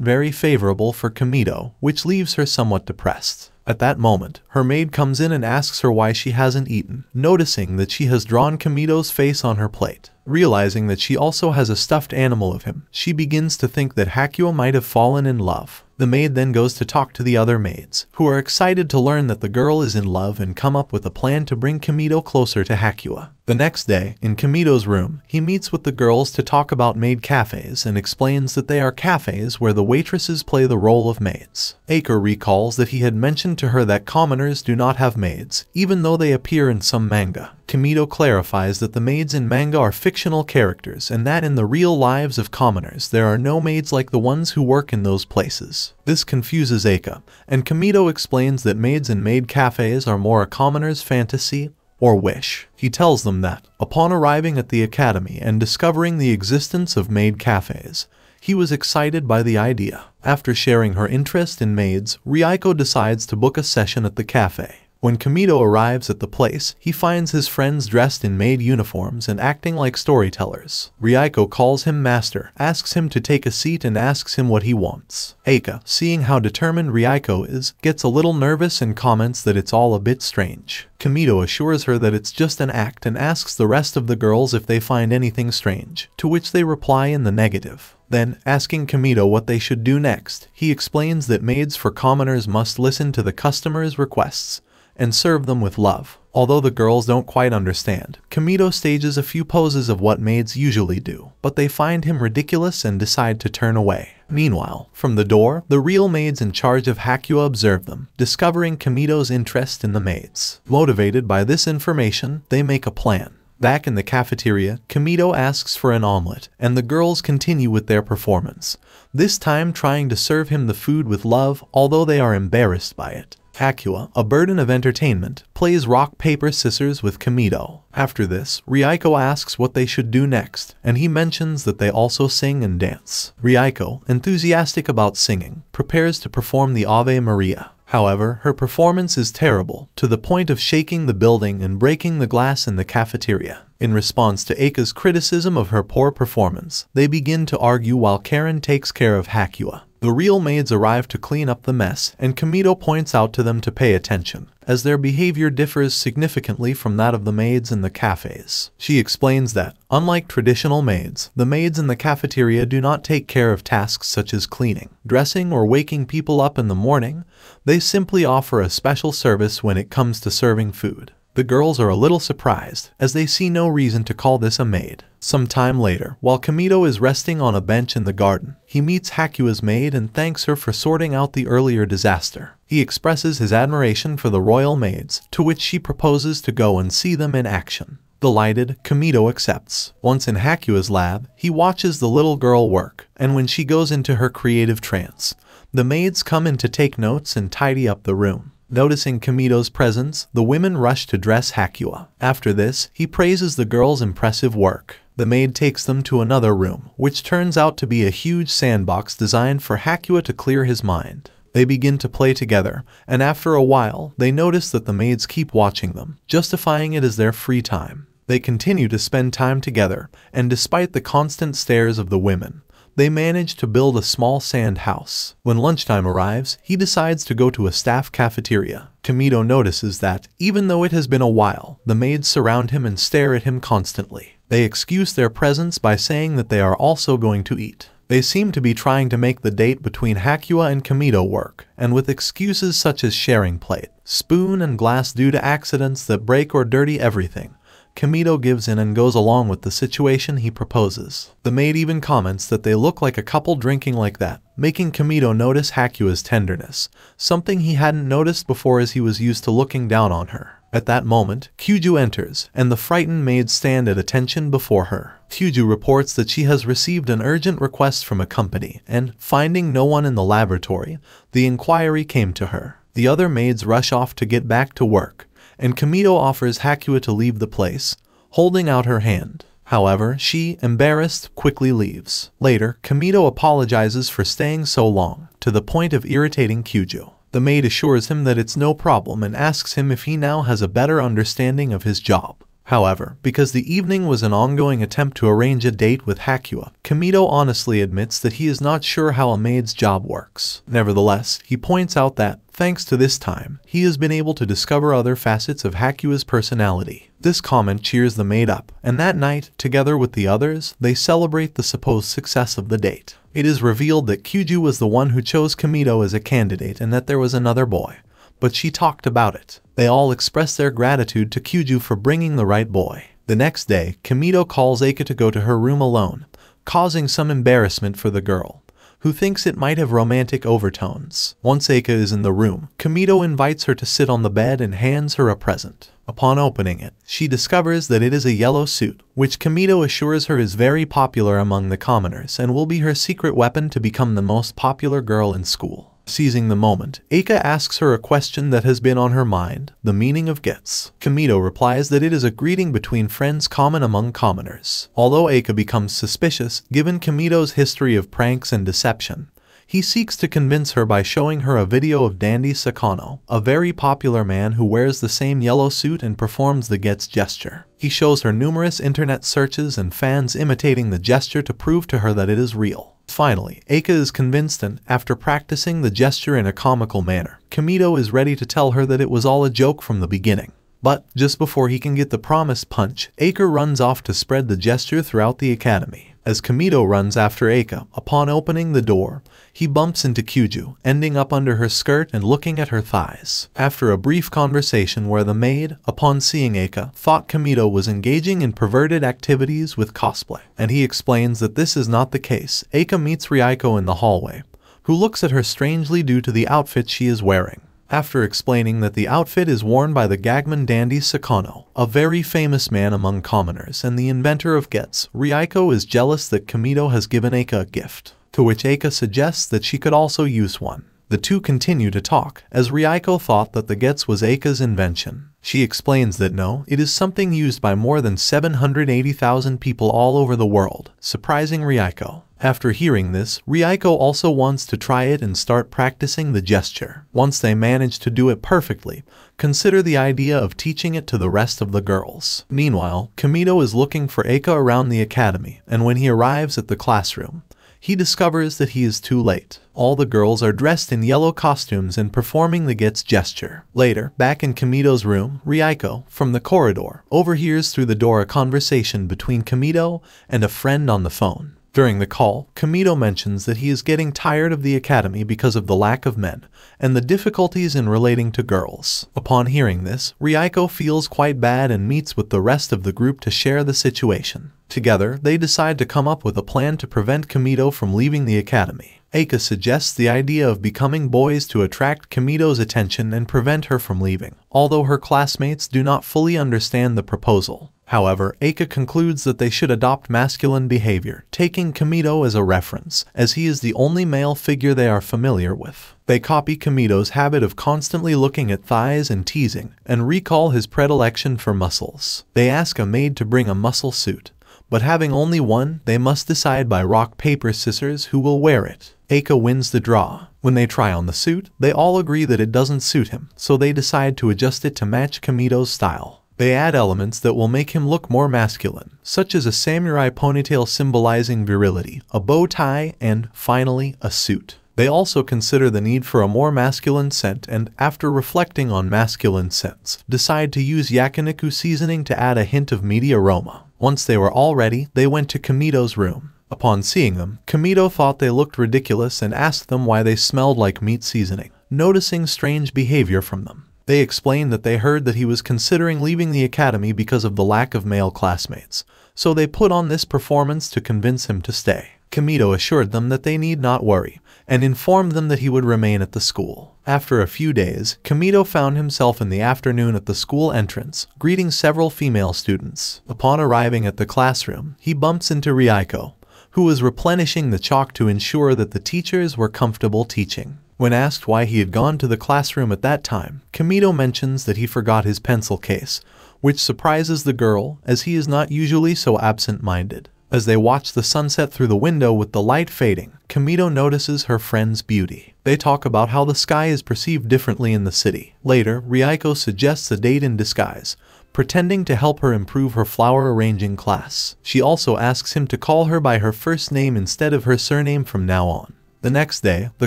very favorable for Kamito, which leaves her somewhat depressed. At that moment, her maid comes in and asks her why she hasn't eaten, noticing that she has drawn Kamito's face on her plate. Realizing that she also has a stuffed animal of him, she begins to think that Hakua might have fallen in love. The maid then goes to talk to the other maids, who are excited to learn that the girl is in love and come up with a plan to bring Kamito closer to Hakua. The next day, in Kamito's room, he meets with the girls to talk about maid cafes and explains that they are cafes where the waitresses play the role of maids. Aiko recalls that he had mentioned to her that commoners do not have maids, even though they appear in some manga. Kamito clarifies that the maids in manga are fictional characters and that in the real lives of commoners there are no maids like the ones who work in those places. This confuses Eika, and Kamito explains that maids in maid cafes are more a commoner's fantasy or wish. He tells them that, upon arriving at the academy and discovering the existence of maid cafes, he was excited by the idea. After sharing her interest in maids, Rieko decides to book a session at the cafe. When Kamito arrives at the place, he finds his friends dressed in maid uniforms and acting like storytellers. Rieko calls him master, asks him to take a seat and asks him what he wants. Eika, seeing how determined Rieko is, gets a little nervous and comments that it's all a bit strange. Kamito assures her that it's just an act and asks the rest of the girls if they find anything strange, to which they reply in the negative. Then, asking Kamito what they should do next, he explains that maids for commoners must listen to the customer's requests, and serve them with love. Although the girls don't quite understand, Kamito stages a few poses of what maids usually do, but they find him ridiculous and decide to turn away. Meanwhile, from the door, the real maids in charge of Hakua observe them, discovering Kamito's interest in the maids. Motivated by this information, they make a plan. Back in the cafeteria, Kamito asks for an omelet, and the girls continue with their performance, this time trying to serve him the food with love, although they are embarrassed by it. Hakua, a burden of entertainment, plays rock, paper, scissors with Kamito. After this, Rieko asks what they should do next, and he mentions that they also sing and dance. Rieko, enthusiastic about singing, prepares to perform the Ave Maria. However, her performance is terrible, to the point of shaking the building and breaking the glass in the cafeteria. In response to Eika's criticism of her poor performance, they begin to argue while Karen takes care of Hakua. The real maids arrive to clean up the mess, and Kamito points out to them to pay attention, as their behavior differs significantly from that of the maids in the cafes. She explains that, unlike traditional maids, the maids in the cafeteria do not take care of tasks such as cleaning, dressing, or waking people up in the morning, they simply offer a special service when it comes to serving food. The girls are a little surprised, as they see no reason to call this a maid. Some time later, while Kamito is resting on a bench in the garden, he meets Hakua's maid and thanks her for sorting out the earlier disaster. He expresses his admiration for the royal maids, to which she proposes to go and see them in action. Delighted, Kamito accepts. Once in Hakua's lab, he watches the little girl work, and when she goes into her creative trance, the maids come in to take notes and tidy up the room. Noticing Kamito's presence, the women rush to dress Hakua. After this, he praises the girl's impressive work. The maid takes them to another room, which turns out to be a huge sandbox designed for Hakua to clear his mind. They begin to play together, and after a while, they notice that the maids keep watching them, justifying it as their free time. They continue to spend time together, and despite the constant stares of the women, they manage to build a small sand house. When lunchtime arrives, he decides to go to a staff cafeteria. Kamito notices that, even though it has been a while, the maids surround him and stare at him constantly. They excuse their presence by saying that they are also going to eat. They seem to be trying to make the date between Hakua and Kamito work, and with excuses such as sharing plate, spoon, and glass due to accidents that break or dirty everything, Kamito gives in and goes along with the situation he proposes. The maid even comments that they look like a couple drinking like that, making Kamito notice Hakua's tenderness, something he hadn't noticed before as he was used to looking down on her. At that moment, Kyuju enters, and the frightened maids stand at attention before her. Kyuju reports that she has received an urgent request from a company, and, finding no one in the laboratory, the inquiry came to her. The other maids rush off to get back to work, and Kamito offers Hakua to leave the place, holding out her hand. However, she, embarrassed, quickly leaves. Later, Kamito apologizes for staying so long, to the point of irritating Kyuju. The maid assures him that it's no problem and asks him if he now has a better understanding of his job. However, because the evening was an ongoing attempt to arrange a date with Hakua, Kamito honestly admits that he is not sure how a maid's job works. Nevertheless, he points out that, thanks to this time, he has been able to discover other facets of Hakua's personality. This comment cheers the maid up, and that night, together with the others, they celebrate the supposed success of the date. It is revealed that Kyuju was the one who chose Kamito as a candidate and that there was another boy but she talked about it. They all expressed their gratitude to Kyuju for bringing the right boy. The next day, Kamito calls Eika to go to her room alone, causing some embarrassment for the girl, who thinks it might have romantic overtones. Once Eika is in the room, Kamito invites her to sit on the bed and hands her a present. Upon opening it, she discovers that it is a yellow suit, which Kamito assures her is very popular among the commoners and will be her secret weapon to become the most popular girl in school. Seizing the moment, Eika asks her a question that has been on her mind, the meaning of gets. Kamito replies that it is a greeting between friends common among commoners. Although Eika becomes suspicious, given Kamito's history of pranks and deception, he seeks to convince her by showing her a video of Dandy Sakano, a very popular man who wears the same yellow suit and performs the gets gesture. He shows her numerous internet searches and fans imitating the gesture to prove to her that it is real. Finally, Eika is convinced and, after practicing the gesture in a comical manner, Kamito is ready to tell her that it was all a joke from the beginning. But, just before he can get the promised punch, Eika runs off to spread the gesture throughout the academy. As Kamito runs after Eika, upon opening the door, he bumps into Kyuju, ending up under her skirt and looking at her thighs. After a brief conversation where the maid, upon seeing Eika, thought Kamito was engaging in perverted activities with cosplay, and he explains that this is not the case, Eika meets Ryuko in the hallway, who looks at her strangely due to the outfit she is wearing after explaining that the outfit is worn by the gagman dandy Sakano, a very famous man among commoners and the inventor of gets. Ryuko is jealous that Kamito has given Eika a gift, to which Eika suggests that she could also use one. The two continue to talk, as Ryuko thought that the gets was Eika's invention. She explains that no, it is something used by more than 780,000 people all over the world, surprising Ryuko. After hearing this, Ryuko also wants to try it and start practicing the gesture. Once they manage to do it perfectly, consider the idea of teaching it to the rest of the girls. Meanwhile, Kamito is looking for Eika around the academy, and when he arrives at the classroom, he discovers that he is too late. All the girls are dressed in yellow costumes and performing the Gets gesture. Later, back in Kamito's room, Ryuko, from the corridor, overhears through the door a conversation between Kamito and a friend on the phone. During the call, Kamito mentions that he is getting tired of the academy because of the lack of men and the difficulties in relating to girls. Upon hearing this, Ryuko feels quite bad and meets with the rest of the group to share the situation. Together, they decide to come up with a plan to prevent Kamito from leaving the academy. Eika suggests the idea of becoming boys to attract Kamito's attention and prevent her from leaving, although her classmates do not fully understand the proposal. However, Eika concludes that they should adopt masculine behavior, taking Kamito as a reference, as he is the only male figure they are familiar with. They copy Kamito's habit of constantly looking at thighs and teasing, and recall his predilection for muscles. They ask a maid to bring a muscle suit, but having only one, they must decide by rock, paper, scissors who will wear it. Eika wins the draw. When they try on the suit, they all agree that it doesn't suit him, so they decide to adjust it to match Kamito's style. They add elements that will make him look more masculine, such as a samurai ponytail symbolizing virility, a bow tie, and, finally, a suit. They also consider the need for a more masculine scent and, after reflecting on masculine scents, decide to use yakiniku seasoning to add a hint of meaty aroma. Once they were all ready, they went to Kamito's room. Upon seeing them, Kamito thought they looked ridiculous and asked them why they smelled like meat seasoning, noticing strange behavior from them. They explained that they heard that he was considering leaving the academy because of the lack of male classmates, so they put on this performance to convince him to stay. Kamito assured them that they need not worry, and informed them that he would remain at the school. After a few days, Kamito found himself in the afternoon at the school entrance, greeting several female students. Upon arriving at the classroom, he bumps into Ryuko, who was replenishing the chalk to ensure that the teachers were comfortable teaching. When asked why he had gone to the classroom at that time, Kamito mentions that he forgot his pencil case, which surprises the girl as he is not usually so absent-minded. As they watch the sunset through the window with the light fading, Kamito notices her friend's beauty. They talk about how the sky is perceived differently in the city. Later, Ryuko suggests a date in disguise, pretending to help her improve her flower arranging class. She also asks him to call her by her first name instead of her surname from now on. The next day, the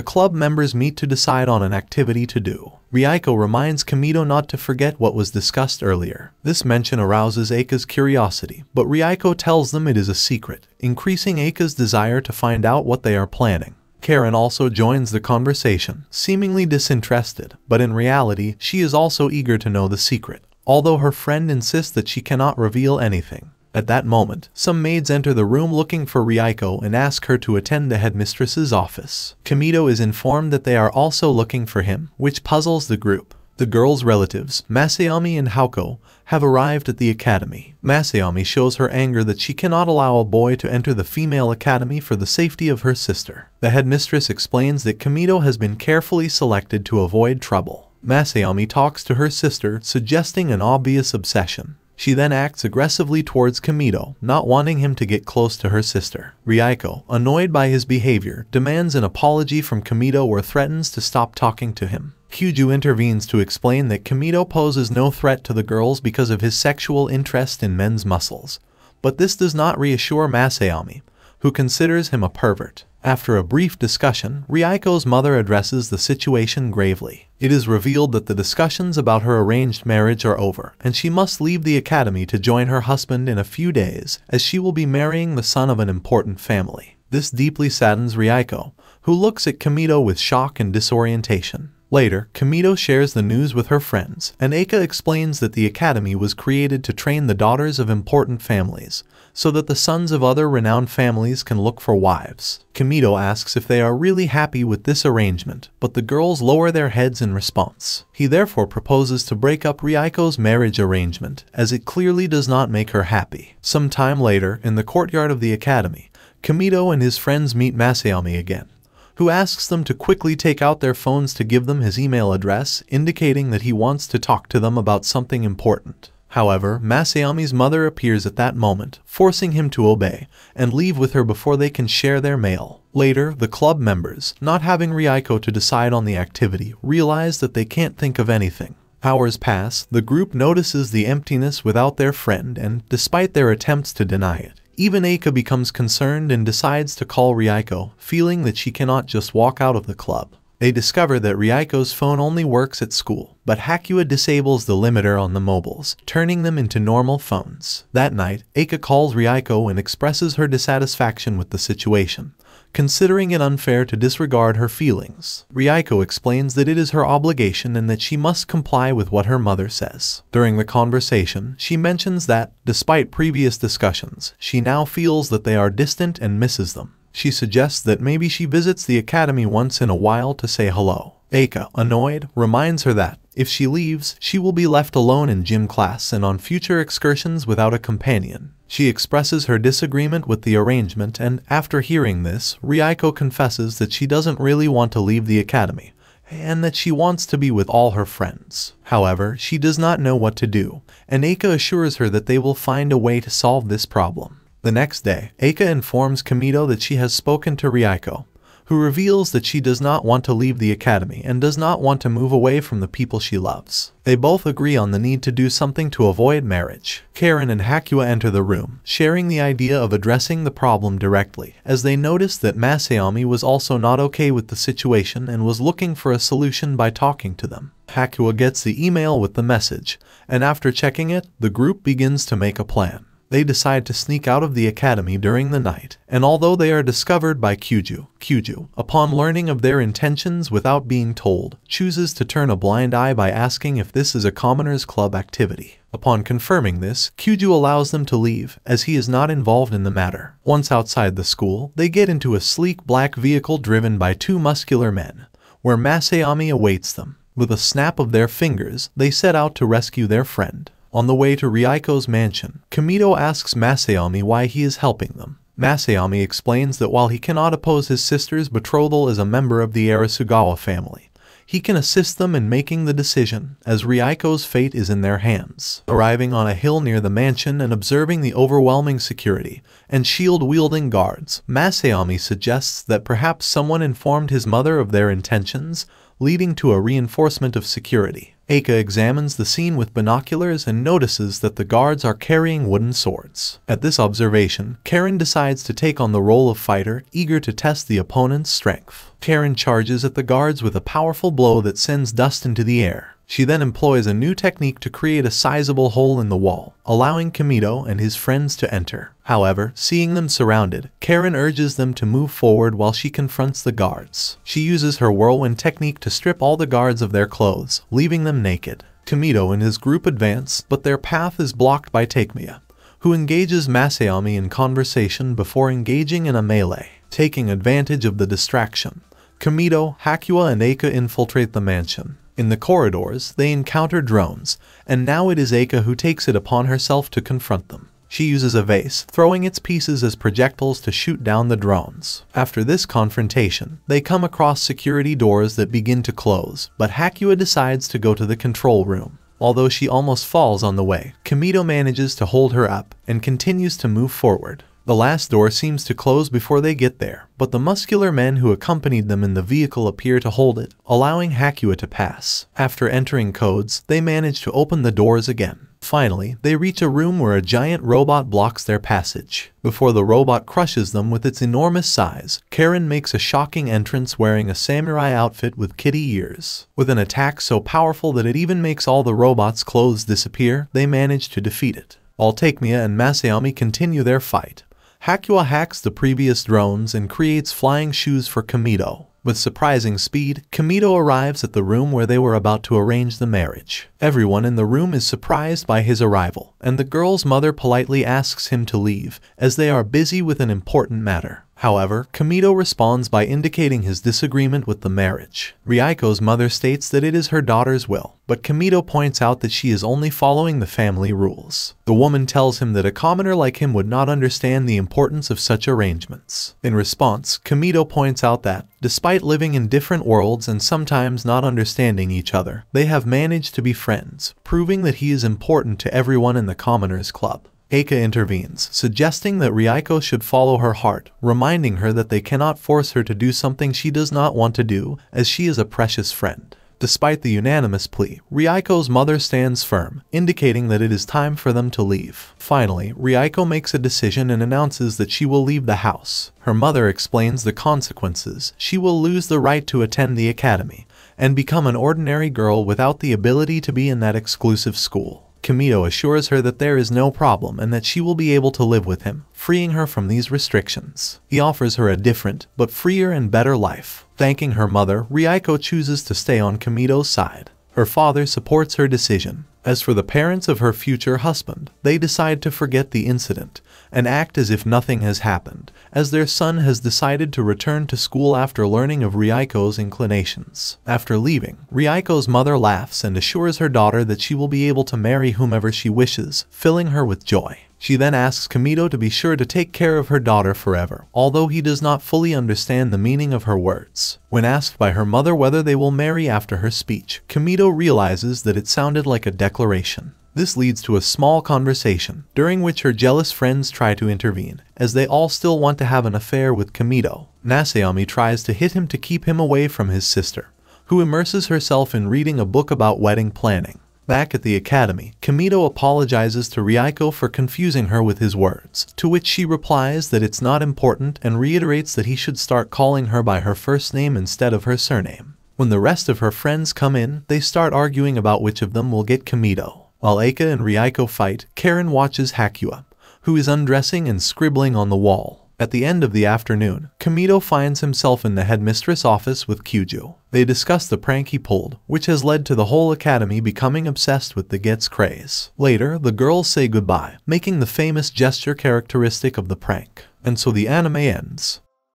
club members meet to decide on an activity to do. Rieko reminds Kamito not to forget what was discussed earlier. This mention arouses Eika's curiosity, but Rieko tells them it is a secret, increasing Eika's desire to find out what they are planning. Karen also joins the conversation, seemingly disinterested, but in reality, she is also eager to know the secret, although her friend insists that she cannot reveal anything. At that moment, some maids enter the room looking for Rieko and ask her to attend the headmistress's office. Kamito is informed that they are also looking for him, which puzzles the group. The girl's relatives, Masayami and Hauko, have arrived at the academy. Masayami shows her anger that she cannot allow a boy to enter the female academy for the safety of her sister. The headmistress explains that Kamito has been carefully selected to avoid trouble. Masayami talks to her sister, suggesting an obvious obsession. She then acts aggressively towards Kamito, not wanting him to get close to her sister. Rieko, annoyed by his behavior, demands an apology from Kamito or threatens to stop talking to him. Kyuju intervenes to explain that Kamito poses no threat to the girls because of his sexual interest in men's muscles. But this does not reassure Masayami, who considers him a pervert. After a brief discussion, Rieko's mother addresses the situation gravely. It is revealed that the discussions about her arranged marriage are over, and she must leave the academy to join her husband in a few days, as she will be marrying the son of an important family. This deeply saddens Rieko, who looks at Kamito with shock and disorientation. Later, Kamito shares the news with her friends, and Eika explains that the academy was created to train the daughters of important families, so that the sons of other renowned families can look for wives. Kamito asks if they are really happy with this arrangement, but the girls lower their heads in response. He therefore proposes to break up Rieko's marriage arrangement, as it clearly does not make her happy. Some time later, in the courtyard of the academy, Kamito and his friends meet Masayami again who asks them to quickly take out their phones to give them his email address, indicating that he wants to talk to them about something important. However, Masayami's mother appears at that moment, forcing him to obey and leave with her before they can share their mail. Later, the club members, not having Rieko to decide on the activity, realize that they can't think of anything. Hours pass, the group notices the emptiness without their friend and, despite their attempts to deny it, even Eika becomes concerned and decides to call Rieko, feeling that she cannot just walk out of the club. They discover that Rieko's phone only works at school, but Hakua disables the limiter on the mobiles, turning them into normal phones. That night, Eika calls Rieko and expresses her dissatisfaction with the situation, considering it unfair to disregard her feelings. Rieko explains that it is her obligation and that she must comply with what her mother says. During the conversation, she mentions that, despite previous discussions, she now feels that they are distant and misses them. She suggests that maybe she visits the academy once in a while to say hello. Aika, annoyed, reminds her that, if she leaves, she will be left alone in gym class and on future excursions without a companion. She expresses her disagreement with the arrangement and, after hearing this, Rieko confesses that she doesn't really want to leave the academy, and that she wants to be with all her friends. However, she does not know what to do, and Aika assures her that they will find a way to solve this problem. The next day, Eika informs Kamito that she has spoken to Rieko, who reveals that she does not want to leave the academy and does not want to move away from the people she loves. They both agree on the need to do something to avoid marriage. Karen and Hakua enter the room, sharing the idea of addressing the problem directly, as they notice that Masayami was also not okay with the situation and was looking for a solution by talking to them. Hakua gets the email with the message, and after checking it, the group begins to make a plan they decide to sneak out of the academy during the night, and although they are discovered by Kyuju, Kyuju, upon learning of their intentions without being told, chooses to turn a blind eye by asking if this is a commoners club activity. Upon confirming this, Kyuju allows them to leave, as he is not involved in the matter. Once outside the school, they get into a sleek black vehicle driven by two muscular men, where Masayami awaits them. With a snap of their fingers, they set out to rescue their friend. On the way to Rieko's mansion, Kamito asks Masayami why he is helping them. Masayami explains that while he cannot oppose his sister's betrothal as a member of the Arisugawa family, he can assist them in making the decision, as Rieko's fate is in their hands. Arriving on a hill near the mansion and observing the overwhelming security and shield-wielding guards, Masayami suggests that perhaps someone informed his mother of their intentions, leading to a reinforcement of security. Eika examines the scene with binoculars and notices that the guards are carrying wooden swords. At this observation, Karen decides to take on the role of fighter, eager to test the opponent's strength. Karen charges at the guards with a powerful blow that sends dust into the air. She then employs a new technique to create a sizable hole in the wall, allowing Kamito and his friends to enter. However, seeing them surrounded, Karen urges them to move forward while she confronts the guards. She uses her whirlwind technique to strip all the guards of their clothes, leaving them naked. Kamito and his group advance, but their path is blocked by Takemiya, who engages Masayami in conversation before engaging in a melee. Taking advantage of the distraction, Kamito, Hakua, and Eika infiltrate the mansion. In the corridors, they encounter drones, and now it is Eika who takes it upon herself to confront them. She uses a vase, throwing its pieces as projectiles to shoot down the drones. After this confrontation, they come across security doors that begin to close, but Hakua decides to go to the control room. Although she almost falls on the way, Kamito manages to hold her up and continues to move forward. The last door seems to close before they get there, but the muscular men who accompanied them in the vehicle appear to hold it, allowing Hakua to pass. After entering codes, they manage to open the doors again. Finally, they reach a room where a giant robot blocks their passage. Before the robot crushes them with its enormous size, Karen makes a shocking entrance wearing a samurai outfit with kitty ears. With an attack so powerful that it even makes all the robot's clothes disappear, they manage to defeat it. While and Masayami continue their fight, Hakua hacks the previous drones and creates flying shoes for Kamito. With surprising speed, Kamito arrives at the room where they were about to arrange the marriage. Everyone in the room is surprised by his arrival, and the girl's mother politely asks him to leave, as they are busy with an important matter. However, Kamito responds by indicating his disagreement with the marriage. Ryuko's mother states that it is her daughter's will, but Kamito points out that she is only following the family rules. The woman tells him that a commoner like him would not understand the importance of such arrangements. In response, Kamito points out that, despite living in different worlds and sometimes not understanding each other, they have managed to be friends, proving that he is important to everyone in the Commoners Club. Eika intervenes, suggesting that Ryuko should follow her heart, reminding her that they cannot force her to do something she does not want to do, as she is a precious friend. Despite the unanimous plea, Ryuko's mother stands firm, indicating that it is time for them to leave. Finally, Ryuko makes a decision and announces that she will leave the house. Her mother explains the consequences. She will lose the right to attend the academy, and become an ordinary girl without the ability to be in that exclusive school. Kamito assures her that there is no problem and that she will be able to live with him, freeing her from these restrictions. He offers her a different, but freer and better life. Thanking her mother, Ryuko chooses to stay on Kamito's side. Her father supports her decision. As for the parents of her future husband, they decide to forget the incident and act as if nothing has happened, as their son has decided to return to school after learning of Ryuko's inclinations. After leaving, Ryuko's mother laughs and assures her daughter that she will be able to marry whomever she wishes, filling her with joy. She then asks Kamito to be sure to take care of her daughter forever, although he does not fully understand the meaning of her words. When asked by her mother whether they will marry after her speech, Kamito realizes that it sounded like a declaration. This leads to a small conversation, during which her jealous friends try to intervene, as they all still want to have an affair with Kamito. Masayami tries to hit him to keep him away from his sister, who immerses herself in reading a book about wedding planning. Back at the academy, Kamito apologizes to Ryuko for confusing her with his words, to which she replies that it's not important and reiterates that he should start calling her by her first name instead of her surname. When the rest of her friends come in, they start arguing about which of them will get Kamito. While Eika and Ryuko fight, Karen watches Hakua, who is undressing and scribbling on the wall. At the end of the afternoon, Kamito finds himself in the headmistress' office with Kyuju. They discuss the prank he pulled, which has led to the whole academy becoming obsessed with the Gets craze. Later, the girls say goodbye, making the famous gesture characteristic of the prank. And so the anime ends.